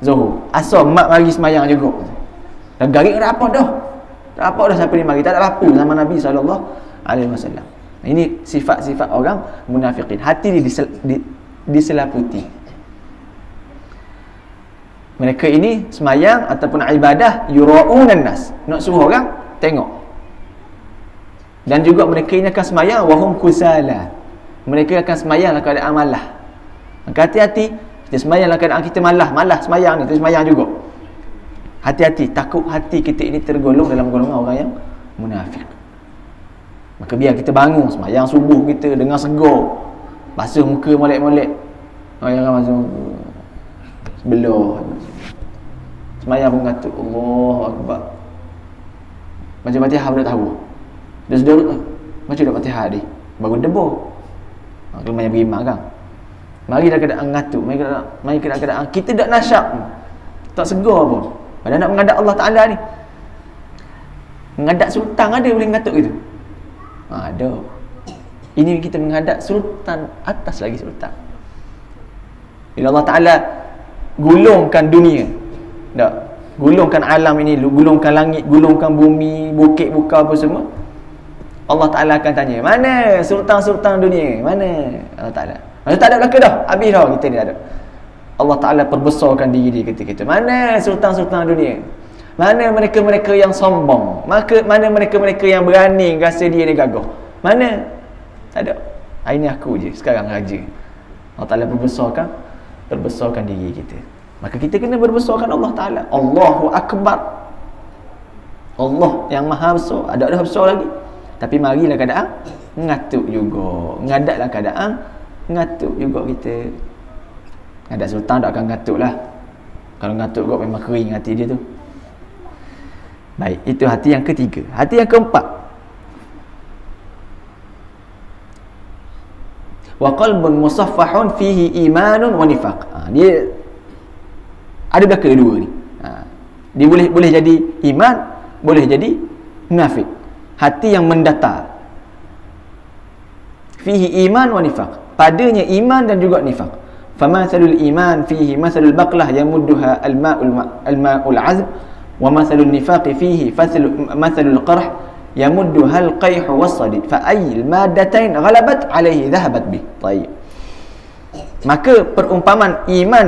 Zuhur. Asal mak mari semayang juga. Dah garik tak apa dah. Tak apa dah siapa ni mari. Tak ada apa sama Nabi SAW Ini sifat-sifat orang munafikin. Hati dia disel, di, diselaputi. Mereka ini semayang ataupun ibadah Yura'unan nas Nak suruh orang tengok. Dan juga mereka ini akan semayang Wahum kusala. Mereka akan semayang dalam keadaan malah. Maka hati-hati kita semayang dalam keadaan kita malah. Malah semayang ni, kita semayang juga. Hati-hati, takut hati kita ini tergolong dalam golongan orang yang munafik Maka biar kita bangun semayang subuh kita dengan segar. Basuh muka molek-molek. Oh yang masuk Sebelah. Semayang pun kata Allah Akbar. Macam Fatihah pun tak tahu. Dia sudah Macam dah Fatihah ni Baru debur. Kalau main kan Mari dalam keadaan ngatuk Mari dalam mari dalam keadaan Kita tak nasyak Tak segar pun. Padahal nak mengadap Allah Ta'ala ni. Mengadap sultan ada boleh ngatuk gitu Ada Ini kita menghadap sultan atas lagi sultan. Bila Allah Taala gulungkan dunia. Tak. Gulungkan alam ini, gulungkan langit, gulungkan bumi, bukit buka apa semua. Allah Taala akan tanya, "Mana sultan-sultan dunia? Mana?" Allah Taala. Mana tak ada belaka dah. Habis dah kita ni ada. Allah Taala perbesarkan diri dia ketika itu. Mana sultan-sultan dunia? Mana mereka-mereka yang sombong? Maka mana mereka-mereka yang berani rasa dia ni gagah? Mana? Tak ada. Hari ni aku je sekarang raja. Allah Taala perbesarkan perbesarkan diri kita. Maka kita kena berbesarkan Allah Taala. Allahu akbar. Allah yang maha besar, ada ada besar lagi. Tapi marilah keadaan ngatuk juga. Ngadatlah keadaan ngatuk juga kita. Ngadat sultan tak akan lah. Kalau ngatuk kau memang kering hati dia tu. Baik, itu hati yang ketiga. Hati yang keempat. wa qalbun musaffahun fihi imanun wa nifaq. Ha, dia ada belaka dua ni. Ha, dia boleh boleh jadi iman, boleh jadi munafik. Hati yang mendatar. Fihi iman wa nifaq. Padanya iman dan juga nifaq. Famathalul iman fihi mathalul baqlah yamudduha al-ma'ul al-ma'ul 'azb fihi mathalul qarh yamuddu hal qayhu wasadid fa ayil madatain ghalabat alaihi dhahabat bi tayyib maka perumpamaan iman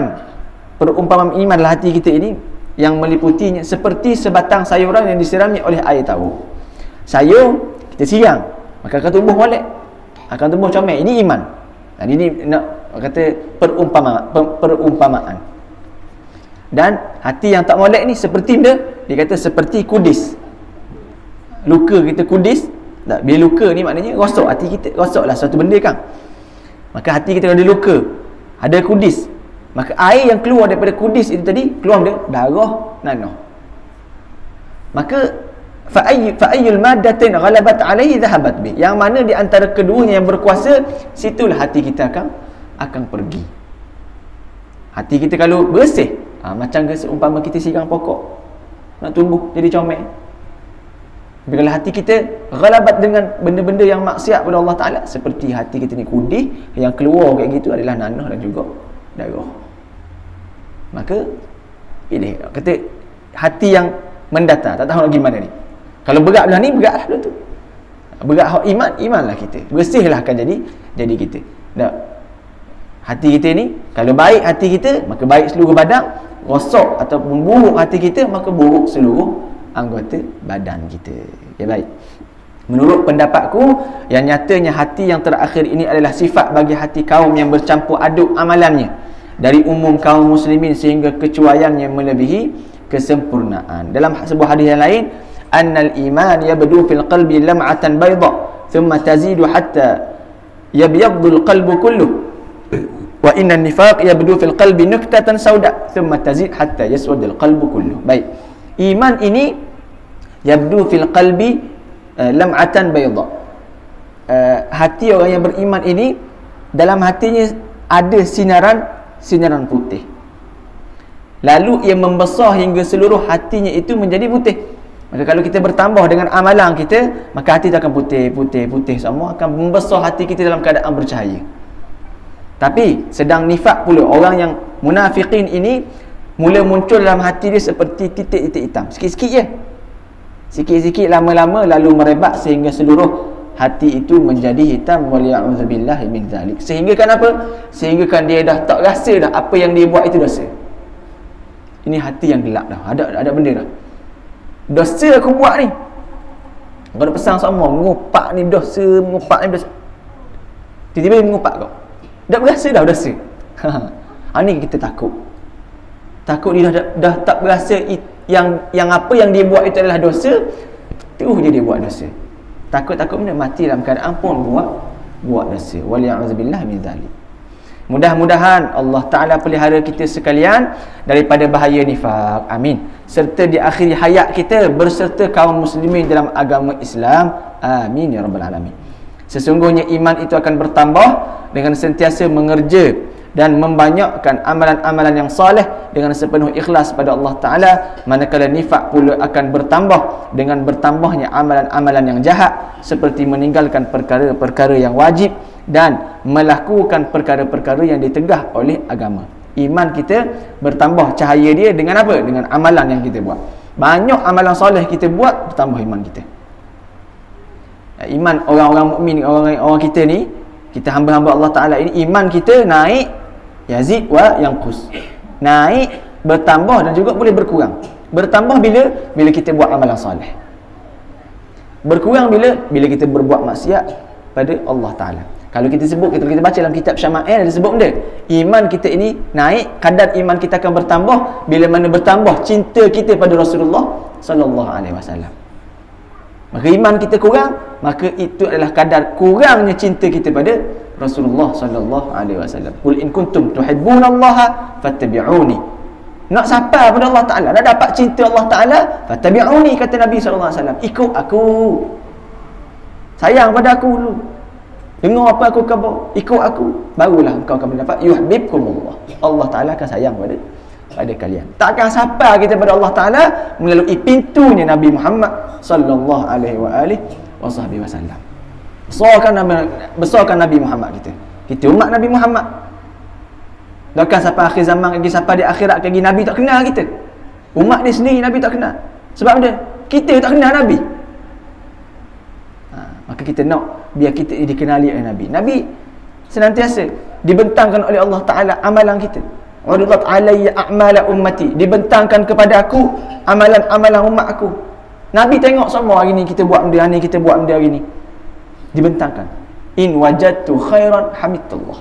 perumpamaan iman lah hati kita ini yang meliputinya seperti sebatang sayuran yang disirami oleh air tawar sayur kita siang maka akan tumbuh molek akan tumbuh comel. Ini iman. Dan ini nak kata perumpamaan perumpamaan dan hati yang tak molek ni seperti dia dia kata seperti kudis. Luka kita kudis tak bila luka ni maknanya rosok hati kita rosoklah satu benda kan maka hati kita ada luka ada kudis. Maka air yang keluar daripada kudis itu tadi keluar dia darah nanah. Maka fa ayyul maddatin ghalabat alaihi dhahabat bi. Yang mana di antara keduanya yang berkuasa situlah hati kita akan akan pergi. Hati kita kalau bersih ha, macam seumpama kita siram pokok nak tumbuh jadi comel? Kalau hati kita galabat dengan benda-benda yang maksiat pada Allah Ta'ala Seperti hati kita ni kudih Yang keluar kayak gitu adalah nanah dan juga darah. Maka Pilih. Kata hati yang mendatar Tak tahu nak gimana ni. Kalau berat belah ni beratlah tu. Berat hak iman, imanlah kita. Bersihlah akan jadi Jadi kita. Tak? Hati kita ni Kalau baik hati kita Maka baik seluruh badan Rosak ataupun buruk hati kita Maka buruk seluruh anggota badan kita. Ya baik. Menurut pendapatku, yang nyatanya hati yang terakhir ini adalah sifat bagi hati kaum yang bercampur aduk amalannya dari umum kaum muslimin sehingga kecuaiannya melebihi kesempurnaan. Dalam sebuah hadis yang lain, annal iman yabdu fil qalbi lam'atan bayda thumma tazidu hatta yabyaddu al qalbu kulluh wa inna an-nifaq yabdu fil qalbi nuktatan sauda. Thumma tazid hatta yaswad al qalbu kulluh. Baik. Iman ini yabdu fil qalbi uh, lam'atan bayda. Uh, hati orang yang beriman ini dalam hatinya ada sinaran sinaran putih. Lalu ia membesar hingga seluruh hatinya itu menjadi putih. Maka kalau kita bertambah dengan amalan kita maka hati akan putih putih putih semua. Akan membesar hati kita dalam keadaan bercahaya tapi sedang nifak pula orang yang munafikin ini mula muncul dalam hati dia seperti titik-titik hitam sikit-sikit je Sikit-sikit lama-lama lalu merebak sehingga seluruh hati itu menjadi hitam waliya'udzubillah min zalik. Sehingga kan apa? Sehingga kan dia dah tak rasa dah apa yang dia buat itu dosa. Ini hati yang gelap dah. Ada ada benda dah. Dosa aku buat ni. Kau ada pesan sama mengupak ni dosa, mengupak ni dosa. Tiba-tiba mengupak kau. Dah berasa dah dosa. ha ni kita takut. Takut dia dah, dah tak berasa yang yang apa yang dia buat itu adalah dosa terus je dia buat dosa. Takut-takut benda mati dalam keadaan pun buat buat dosa. Waliya'udzubillah min zalik. Mudah-mudahan Allah Ta'ala pelihara kita sekalian daripada bahaya nifak amin. Serta di akhir hayat kita berserta kaum muslimin dalam agama Islam. Amin ya rabbal alamin sesungguhnya iman itu akan bertambah dengan sentiasa mengerja dan membanyakkan amalan-amalan yang soleh dengan sepenuh ikhlas pada Allah Ta'ala. Manakala nifak pula akan bertambah dengan bertambahnya amalan-amalan yang jahat seperti meninggalkan perkara-perkara yang wajib dan melakukan perkara-perkara yang ditegah oleh agama. Iman kita bertambah cahaya dia dengan apa? dengan amalan yang kita buat. Banyak amalan soleh kita buat bertambah iman kita iman orang-orang mukmin orang orang kita ni kita hamba-hamba Allah Taala ini iman kita naik yazid wa yanqus. Naik bertambah dan juga boleh berkurang. Bertambah bila? Bila kita buat amalan soleh. Berkurang bila? Bila kita berbuat maksiat pada Allah Taala. Kalau kita sebut kita kita baca dalam kitab Syama'il ada sebut benda. Iman kita ini naik kadar iman kita akan bertambah. Bila mana bertambah cinta kita pada Rasulullah sallallahu alaihi wasallam maka iman kita kurang maka itu adalah kadar kurangnya cinta kita pada Rasulullah sallallahu alaihi wasallam. Qul in kuntum tuhibbunallaha fattabi'uni. Nak siapa pada Allah Taala, nak dapat cinta Allah Taala, fattabi'uni kata Nabi sallallahu alaihi wasallam. Ikut aku. Sayang pada aku dulu. Dengar apa aku khabar, ikut aku, barulah engkau akan mendapat yuhibbukumullah. Allah Taala akan sayang pada pada kalian. Takkan siapa kita pada Allah Taala melalui pintunya Nabi Muhammad sallallahu alaihi wa alihi wasallam besarkan Nabi, besarkan Nabi Muhammad kita kita umat Nabi Muhammad Bahkan sampai akhir zaman lagi sampai di akhirat lagi Nabi tak kenal kita. Umat dia sendiri Nabi tak kenal. Sebab dia kita tak kenal Nabi. Ha, maka kita nak biar kita dikenali oleh Nabi. Nabi senantiasa dibentangkan oleh Allah Taala amalan kita. Wadulat alayya a'mala ummati. Dibentangkan kepada aku amalan-amalan umat aku. Nabi tengok semua hari ni kita buat benda ni, kita buat benda hari ni. Dibentangkan. In wajadtu khairan hamidullah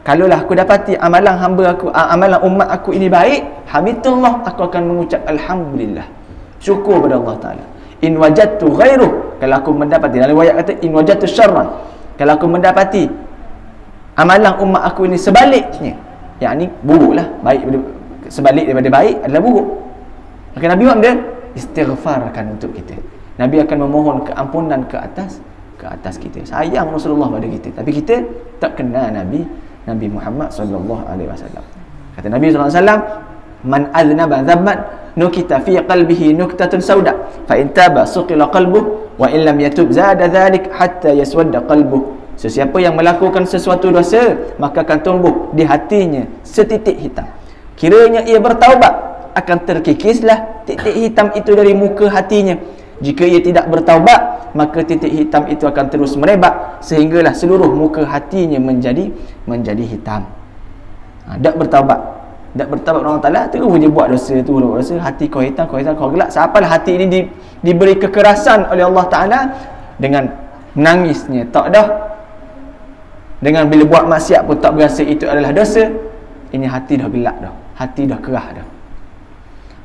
kalaulah aku dapati amalan hamba aku amalan umat aku ini baik hamidullah aku akan mengucap alhamdulillah. Syukur kepada Allah taala. In wajadtu ghairu kalau aku mendapati dalam riwayat kata in wajadtu syarran kalau aku mendapati amalan umat aku ini sebaliknya yakni buruklah baik sebalik daripada baik adalah buruk maka Nabi buat dia istighfarkan untuk kita Nabi akan memohon keampunan ke atas ke atas kita. Sayang Rasulullah pada kita. Tapi kita tak kenal Nabi Nabi Muhammad sallallahu alaihi wasallam. Kata Nabi sallallahu alaihi wasallam, "Man aznaba dhanban nukita fi qalbihi nuktatun sauda, fa in taba suqila qalbuhu wa in lam yatub zada dhalik hatta yaswadda qalbuhu." Sesiapa yang melakukan sesuatu dosa, maka akan tumbuh di hatinya setitik hitam. Kiranya ia bertaubat, akan terkikislah titik hitam itu dari muka hatinya jika ia tidak bertaubat, maka titik hitam itu akan terus merebak sehinggalah seluruh muka hatinya menjadi menjadi hitam. Ha, tak bertaubat. Tak bertaubat Allah Taala terus dia buat dosa tu, buat dosa, hati kau hitam, kau hitam, kau gelap. Siapalah hati ini di, diberi kekerasan oleh Allah Taala dengan nangisnya tak dah dengan bila buat maksiat pun tak berasa itu adalah dosa ini hati dah gelap dah hati dah kerah dah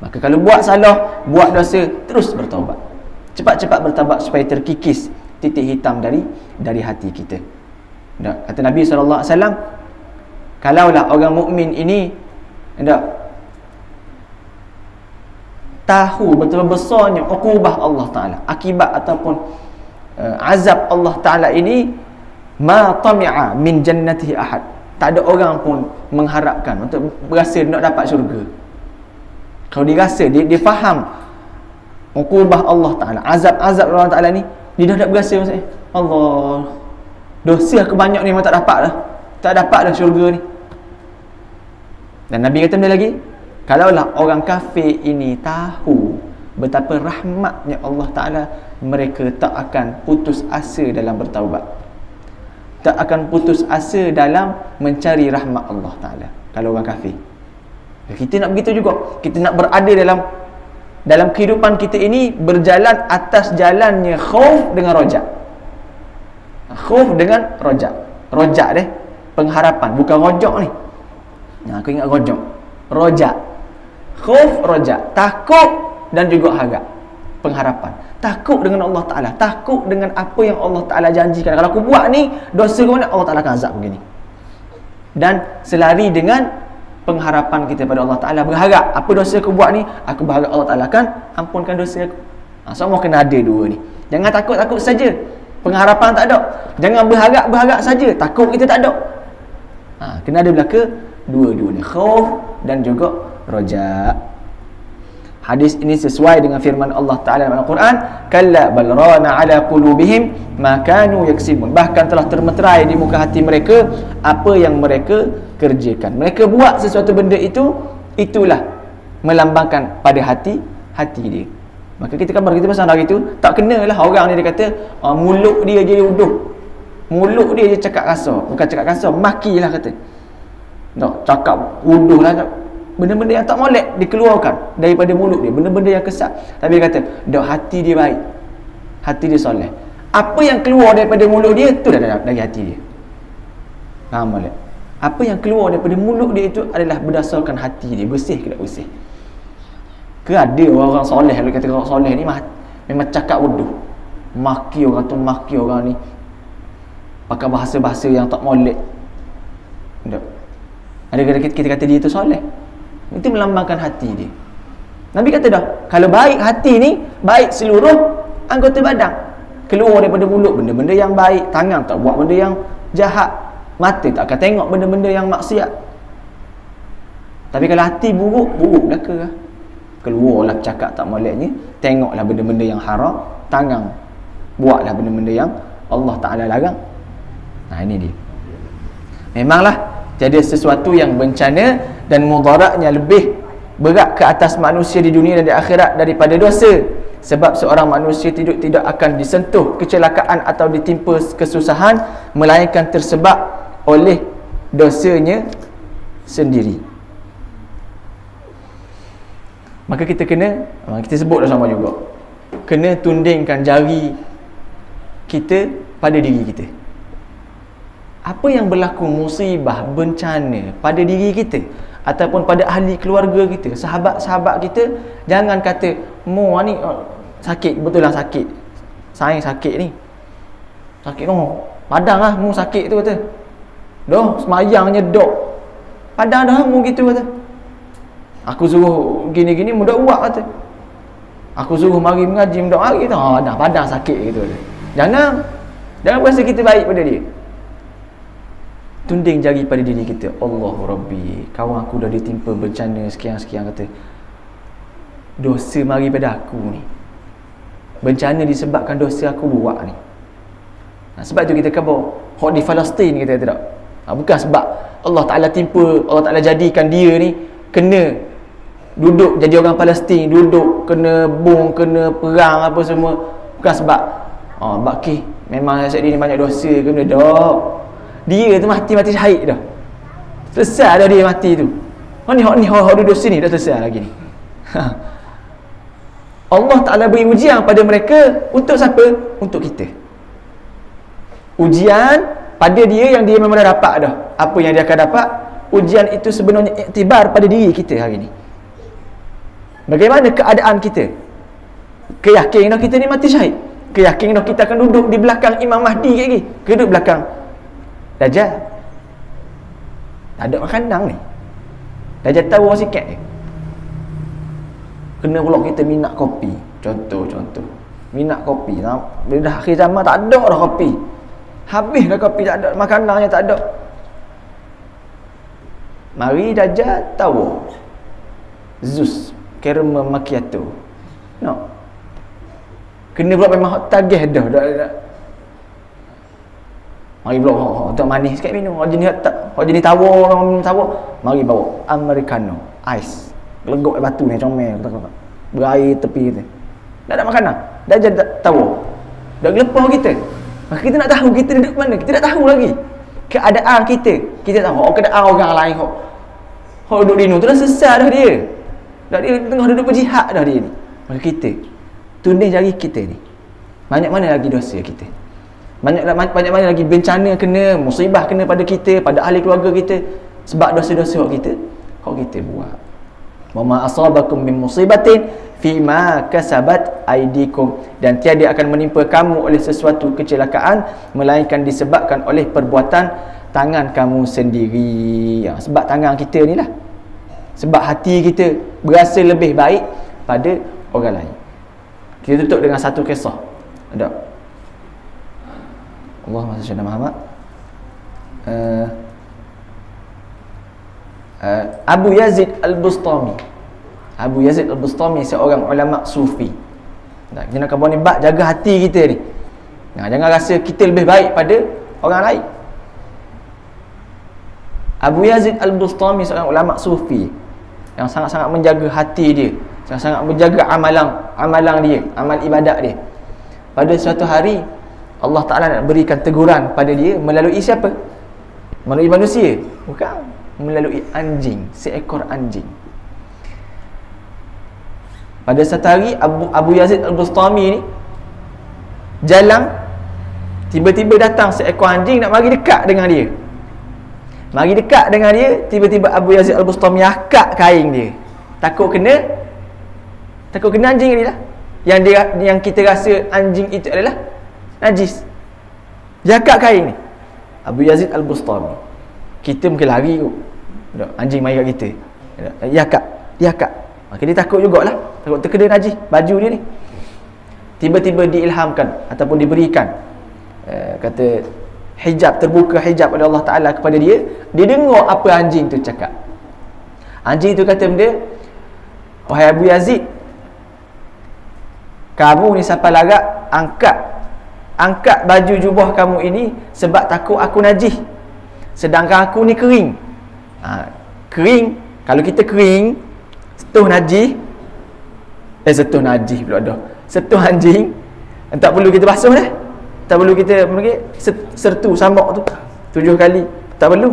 maka kalau buat salah buat dosa terus bertaubat cepat-cepat bertabat supaya terkikis titik hitam dari dari hati kita. Tak? Kata Nabi wasallam, kalaulah orang mukmin ini tak tahu betul besarnya ukubah Allah taala, akibat ataupun uh, azab Allah taala ini ma tami'a min jannatihi ahad. Tak ada orang pun mengharapkan untuk berasa nak dapat syurga. Kalau dia rasa, dia, dia faham Ukubah Allah Ta'ala Azab-azab Allah Ta'ala ni Dia dah tak berasa maksudnya Allah Dosa aku banyak ni memang tak dapat dah Tak dapat dah syurga ni Dan Nabi kata benda lagi Kalaulah orang kafir ini tahu Betapa rahmatnya Allah Ta'ala Mereka tak akan putus asa dalam bertaubat Tak akan putus asa dalam mencari rahmat Allah Ta'ala. Kalau orang kafir. Kita nak begitu juga. Kita nak berada dalam dalam kehidupan kita ini berjalan atas jalannya khauf dengan rojak. Khauf dengan rojak. Rojak deh pengharapan. Bukan rojak ni. Nah, aku ingat rojak rojak. Khauf rojak. Takut dan juga harap pengharapan takut dengan Allah Ta'ala. Takut dengan apa yang Allah Ta'ala janjikan. Kalau aku buat ni dosa mana? Allah Ta'ala akan azab begini. Dan selari dengan pengharapan kita pada Allah Ta'ala. Berharap apa dosa aku buat ni aku berharap Allah Ta'ala kan ampunkan dosa aku. Ha, semua kena ada dua ni. Jangan takut-takut saja. Pengharapan tak ada. Jangan berharap-berharap saja. Takut kita tak ada. Ha, kena ada belaka dua-dua ni khauf dan juga roja hadis ini sesuai dengan firman Allah Taala dalam Al-Quran kalla bal rana ala qulubihim ma kanu yaksibun bahkan telah termeterai di muka hati mereka apa yang mereka kerjakan. Mereka buat sesuatu benda itu itulah melambangkan pada hati hati dia. Maka kita kan kita pasal hari itu tak kenalah orang ni dia kata oh, mulut dia je uduh. Mulut dia je cakap kasar. Bukan cakap kasar makilah kata. Tak cakap uduh lah benda-benda yang tak molek dikeluarkan daripada mulut dia. Benda-benda yang kesat. Tapi dia kata dak hati dia baik. Hati dia soleh. Apa yang keluar daripada mulut dia tu dah dari hati dia. Faham molek apa yang keluar daripada mulut dia itu adalah berdasarkan hati dia. Bersih ke tak bersih? Ke ada orang-orang soleh? Kalau kata orang soleh ni memang cakap wuduh maki orang tu maki orang ni. Pakai bahasa-bahasa yang tak molek. Tak ada kita, kita kata dia tu soleh itu melambangkan hati dia. Nabi kata dah kalau baik hati ni baik seluruh anggota badan. Keluar daripada mulut benda-benda yang baik tangan tak buat benda yang jahat mata tak akan tengok benda-benda yang maksiat. Tapi kalau hati buruk buruk belaka lah keluarlah cakap tak moleknya tengoklah benda-benda yang haram tangan buatlah benda-benda yang Allah Ta'ala larang. Nah ini dia. Memanglah jadi sesuatu yang bencana dan mudaratnya lebih berat ke atas manusia di dunia dan di akhirat daripada dosa. Sebab seorang manusia tidak tidak akan disentuh kecelakaan atau ditimpa kesusahan melainkan tersebab oleh dosanya sendiri. Maka kita kena kita sebut dah sama juga. Kena tundingkan jari kita pada diri kita apa yang berlaku musibah bencana pada diri kita ataupun pada ahli keluarga kita sahabat-sahabat kita jangan kata mu ni oh, sakit. Betul lah sakit. Saya sakit ni. Sakit no padang lah mu sakit tu kata. Doh semayang nyedok padang dah mu gitu kata. Aku suruh gini-gini mudah buat kata. Aku suruh mari mengaji mudah mari kata. Oh, dah padang sakit gitu kata jangan. Jangan berasa kita baik pada dia tunding jari pada diri kita. Allah Rabbi. Kawan aku dah ditimpa bencana sekian-sekian kata dosa mari pada aku ni. Bencana disebabkan dosa aku buat ni. Nah, sebab tu kita khabar hak di Palestin kita tidak ha, bukan sebab Allah Ta'ala timpa Allah Ta'ala jadikan dia ni kena duduk jadi orang Palestin duduk kena bom kena perang apa semua. Bukan sebab oh, baki memang saya ni banyak dosa ke benda tak dia tu mati-mati syahid dah. Selesai dah dia mati tu. Oh ni hak ni hak duduk sini dah selesai lagi ni. Allah Ta'ala beri ujian pada mereka untuk siapa? untuk kita. Ujian pada dia yang dia memang dah dapat dah. Apa yang dia akan dapat? Ujian itu sebenarnya iktibar pada diri kita hari ni. Bagaimana keadaan kita? Keyakinan kita ni mati syahid. Keyakinan kita akan duduk di belakang Imam Mahdi lagi. Duduk belakang Dajjal. Tak ada makanan ni. Dajjal tahu orang sikit Kena pula kita minat kopi. Contoh-contoh. Minat kopi. Bila dah akhir zaman tak ada dah kopi. Habis dah kopi tak ada Makanannya tak ada. Mari Dajjal tahu. Zeus Caramel macchiato. No. Kena pula memang tagih dah, dah, dah Mari pula oh, oh, untuk manis sikit minum. Oh jenis tak. Oh jenis tawar orang minum tawar. Mari bawa americano, ice. Legok batu ni comel kata kata. Berair tepi kita. Tak ada makanan. Dah jadi tawar. Dah gelepah kita. Maka kita nak tahu kita duduk mana. Kita tak tahu lagi. Keadaan kita. Kita tahu oh, keadaan orang lain. Oh, oh duduk di tu dah sesat dah dia. Dah dia tengah duduk berjihad dah dia ni. Maka kita. Tunding jari kita ni. Banyak mana lagi dosa kita banyak banyak mana lagi bencana kena musibah kena pada kita pada ahli keluarga kita. Sebab dosa-dosa hak kita hak kita buat. Wa ma asabakum min musibatin fi ma kasabat aydikum. Dan tiada akan menimpa kamu oleh sesuatu kecelakaan melainkan disebabkan oleh perbuatan tangan kamu sendiri. Ya, sebab tangan kita ni lah. Sebab hati kita berasa lebih baik pada orang lain. Kita tutup dengan satu kisah. Ada Allahumma salli ala Muhammad. Uh, Abu Yazid Al-Bustami. Abu Yazid Al-Bustami seorang ulama sufi. Nah, kita nak ni bak jaga hati kita ni. Nah, jangan rasa kita lebih baik pada orang lain. Abu Yazid Al-Bustami seorang ulama sufi yang sangat-sangat menjaga hati dia sangat-sangat menjaga amalan amalan dia amal ibadat dia. Pada suatu hari Allah Ta'ala nak berikan teguran pada dia melalui siapa? melalui manusia. Bukan melalui anjing seekor anjing. Pada satu hari Abu, Abu Yazid Al-Bustami ni jalan tiba-tiba datang seekor anjing nak mari dekat dengan dia. Mari dekat dengan dia tiba-tiba Abu Yazid Al-Bustami akak kain dia. Takut kena takut kena anjing ni lah. Yang dia yang kita rasa anjing itu adalah najis. Akak kain ni? Abu Yazid Al-Bustami. Kita mungkin lari tu anjing mari kat kita. Akak dia akak maka dia takut jugalah takut terkena najis baju dia ni. Tiba-tiba diilhamkan ataupun diberikan. Uh, kata hijab terbuka hijab oleh Allah Taala kepada dia. Dia dengar apa anjing tu cakap. Anjing tu kata benda wahai Abu Yazid kamu ni sampai larat angkat angkat baju jubah kamu ini sebab takut aku najis sedangkan aku ni kering. Ha, kering. Kalau kita kering setuh najis eh setuh najis pula dah. Setuh anjing. Tak perlu kita basuh dah. Tak perlu kita mungkin sertu samak tu. Tujuh kali. Tak perlu.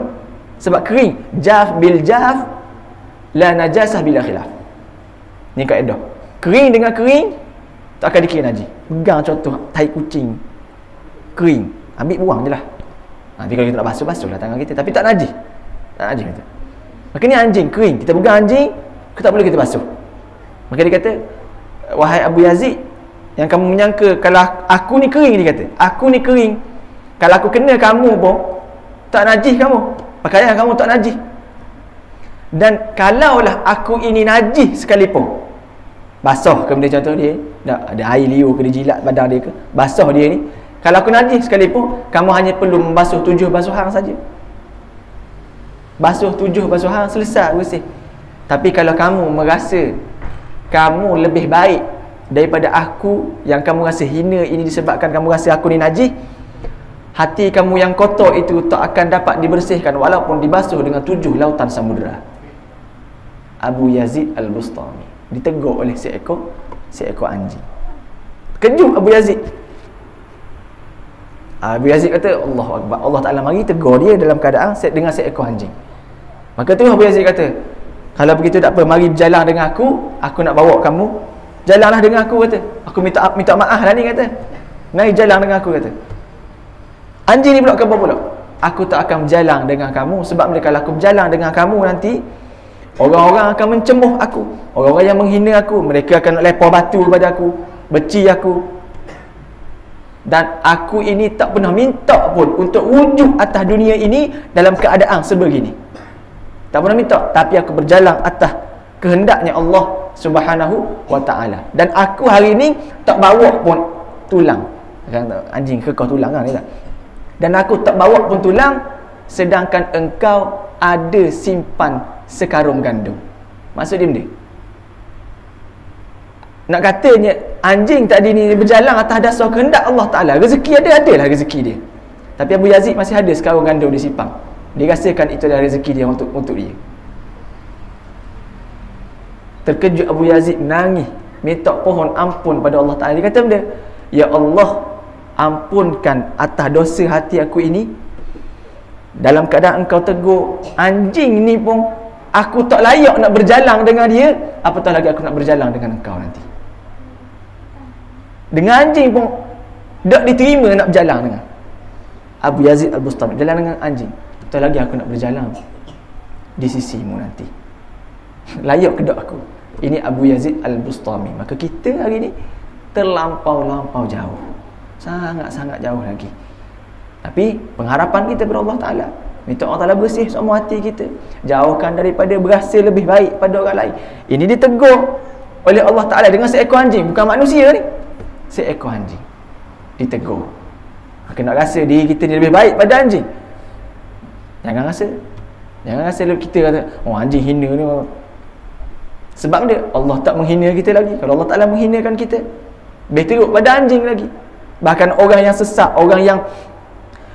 Sebab kering. Jaf bil jaf la najasah bila khilaf. Ni kaedah. Kering dengan kering tak akan dikira najis pegang contoh tai kucing kering ambil buang je lah. Nanti kalau kita nak basuh basuh lah tangan kita. Tapi tak najis. Tak najis kata. Maka ni anjing kering kita pegang anjing kita tak perlu kita basuh. Maka dia kata wahai Abu Yazid yang kamu menyangka kalau aku ni kering dia kata. Aku ni kering. Kalau aku kena kamu pun tak najis kamu. Pakaian kamu tak najis. Dan kalaulah aku ini najis sekalipun basah ke benda contoh dia tak ada air liur ke dia jilat badan dia ke basah dia ni kalau aku najis sekalipun kamu hanya perlu membasuh tujuh basuhan saja. Basuh tujuh basuhan selesai bersih. Tapi kalau kamu merasa kamu lebih baik daripada aku yang kamu rasa hina ini disebabkan kamu rasa aku ni najis hati kamu yang kotor itu tak akan dapat dibersihkan walaupun dibasuh dengan tujuh lautan samudera. Abu Yazid Al-Bustami ditegur oleh seekor seekor anjing. Kejut Abu Yazid Abu Yazid kata Allah Akbar Allah Ta'ala mari tegur dia dalam keadaan dengan seekor anjing maka tu Abu Yazid kata kalau begitu tak apa mari berjalan dengan aku aku nak bawa kamu Jalanlah dengan aku kata. Aku minta minta maaf lah ni kata. Mari jalan dengan aku kata. Anjing ni pula khabar pula. Aku tak akan berjalan dengan kamu sebab mereka kalau aku berjalan dengan kamu nanti orang-orang akan mencemuh aku. Orang-orang yang menghina aku, mereka akan lepar batu kepada aku, beci aku. Dan aku ini tak pernah minta pun untuk wujud atas dunia ini dalam keadaan sebegini. Tak pernah minta, tapi aku berjalan atas kehendaknya Allah subhanahu wa ta'ala. Dan aku hari ni tak bawa pun tulang. Kan anjing ke kau tulang kan tak? Dan aku tak bawa pun tulang sedangkan engkau ada simpan sekarung gandum. Maksud dia benda? Nak katanya anjing tadi ni berjalan atas dasar kehendak Allah Ta'ala rezeki ada, adalah rezeki dia tapi Abu Yazid masih ada sekarung gandum di simpang dia rasakan itu adalah rezeki dia untuk untuk dia Terkejut Abu Yazid nangis minta pohon ampun pada Allah Taala. Dia kata benda, "Ya Allah, ampunkan atas dosa hati aku ini. Dalam keadaan engkau tegur anjing ni pun aku tak layak nak berjalan dengan dia, apatah lagi aku nak berjalan dengan engkau nanti." Dengan anjing pun tak diterima nak berjalan dengan. Abu Yazid Al-Bustami jalan dengan anjing. Tak lagi aku nak berjalan. Di sisimu nanti. Layak ke aku. Ini Abu Yazid Al-Bustami. Maka kita hari ni terlampau-lampau jauh. Sangat-sangat jauh lagi. Tapi pengharapan kita kepada Allah Ta'ala minta Allah Ta'ala bersih semua hati kita jauhkan daripada berasa lebih baik pada orang lain. Ini ditegur oleh Allah Ta'ala dengan seekor anjing bukan manusia ni seekor anjing ditegur nak rasa diri kita ni lebih baik pada anjing jangan rasa Jangan rasa kita kata, oh anjing hina ni. Sebab dia Allah tak menghina kita lagi. Kalau Allah Taala menghinakan kita, lebih teruk pada anjing lagi. Bahkan orang yang sesat, orang yang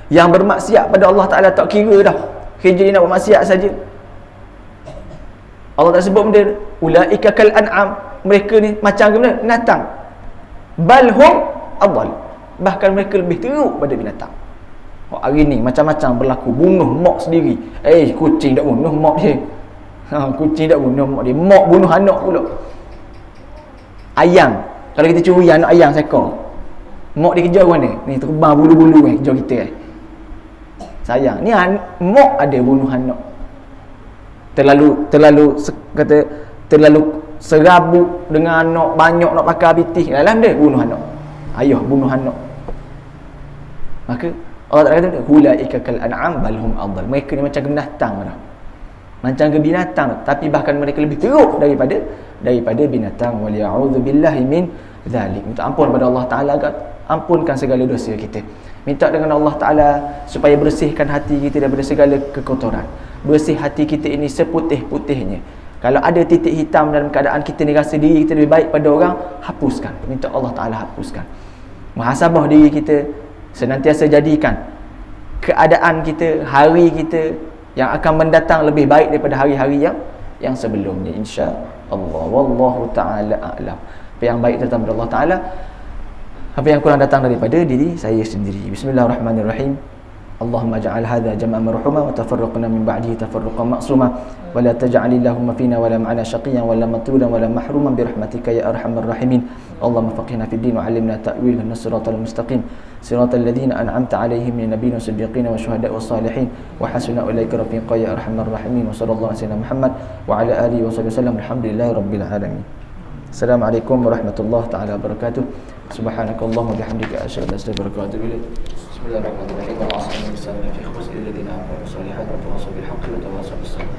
yang bermaksiat pada Allah Taala tak kira dah. Kerja dia nak bermaksiat saja. Allah tak sebut benda ulaika kal an'am. Mereka ni macam ke Binatang. Balhum adall. Bahkan mereka lebih teruk pada binatang. Oh, hari ni macam-macam berlaku. Bunuh mak sendiri. Eh kucing tak bunuh mak dia. Ha, kucing tak bunuh mak dia. Mak bunuh anak pula. Ayam kalau kita curi anak ayam seekor mak dia kejar mana? Ni terbang bulu-bulu eh kejar kita eh. Sayang. Ni mak ada bunuh anak. Terlalu terlalu kata terlalu serabut dengan anak banyak nak pakai bitih dalam dia bunuh anak ayah bunuh anak maka Allah Taala kata hulaika kal an'am bal hum adall. Mereka ni macam binatang dah. Macam ke binatang tapi bahkan mereka lebih teruk daripada daripada binatang wal ya'udzu billahi min zalik. Minta ampun pada Allah Taala agar ampunkan segala dosa kita. Minta dengan Allah Taala supaya bersihkan hati kita daripada segala kekotoran. Bersih hati kita ini seputih-putihnya. Kalau ada titik hitam dalam keadaan kita ni rasa diri kita lebih baik pada orang, hapuskan. Minta Allah Taala hapuskan. Muhasabah diri kita senantiasa jadikan keadaan kita hari kita yang akan mendatang lebih baik daripada hari-hari yang yang sebelumnya insya-Allah wallahu taala a'lam apa yang baik datang dari Allah taala apa yang kurang datang daripada diri saya sendiri bismillahirrahmanirrahim اللهم اجعل هذا جمع مرحوما وتفرقنا من بعده تفرقا معصوما ولا تجعل اللهم فينا ولا معنا شقيا ولا مطرودا ولا محروما. برحمتك يا أرحم الراحمين. اللهم فقهنا في الدين وعلمنا تاويل الصراط المستقيم. صراط الذين أنعمت عليهم من النبيين والصديقين والشهداء والصالحين. وحسن أولئك رفيقا يا أرحم الراحمين. وصلى الله على سيدنا محمد وعلى آله وصحبه وسلم. الحمد لله رب العالمين. السلام عليكم ورحمة الله تعالى وبركاته. سبحانك اللهم وبحمدك أشهد أن لا إله إلا أنت وأتوب إليك. بسم الله الرحمن الرحيم. والعصر والسلام في خمس الذين آمنوا بالصالحات وتواصوا بالحق وتواصوا بالصبر.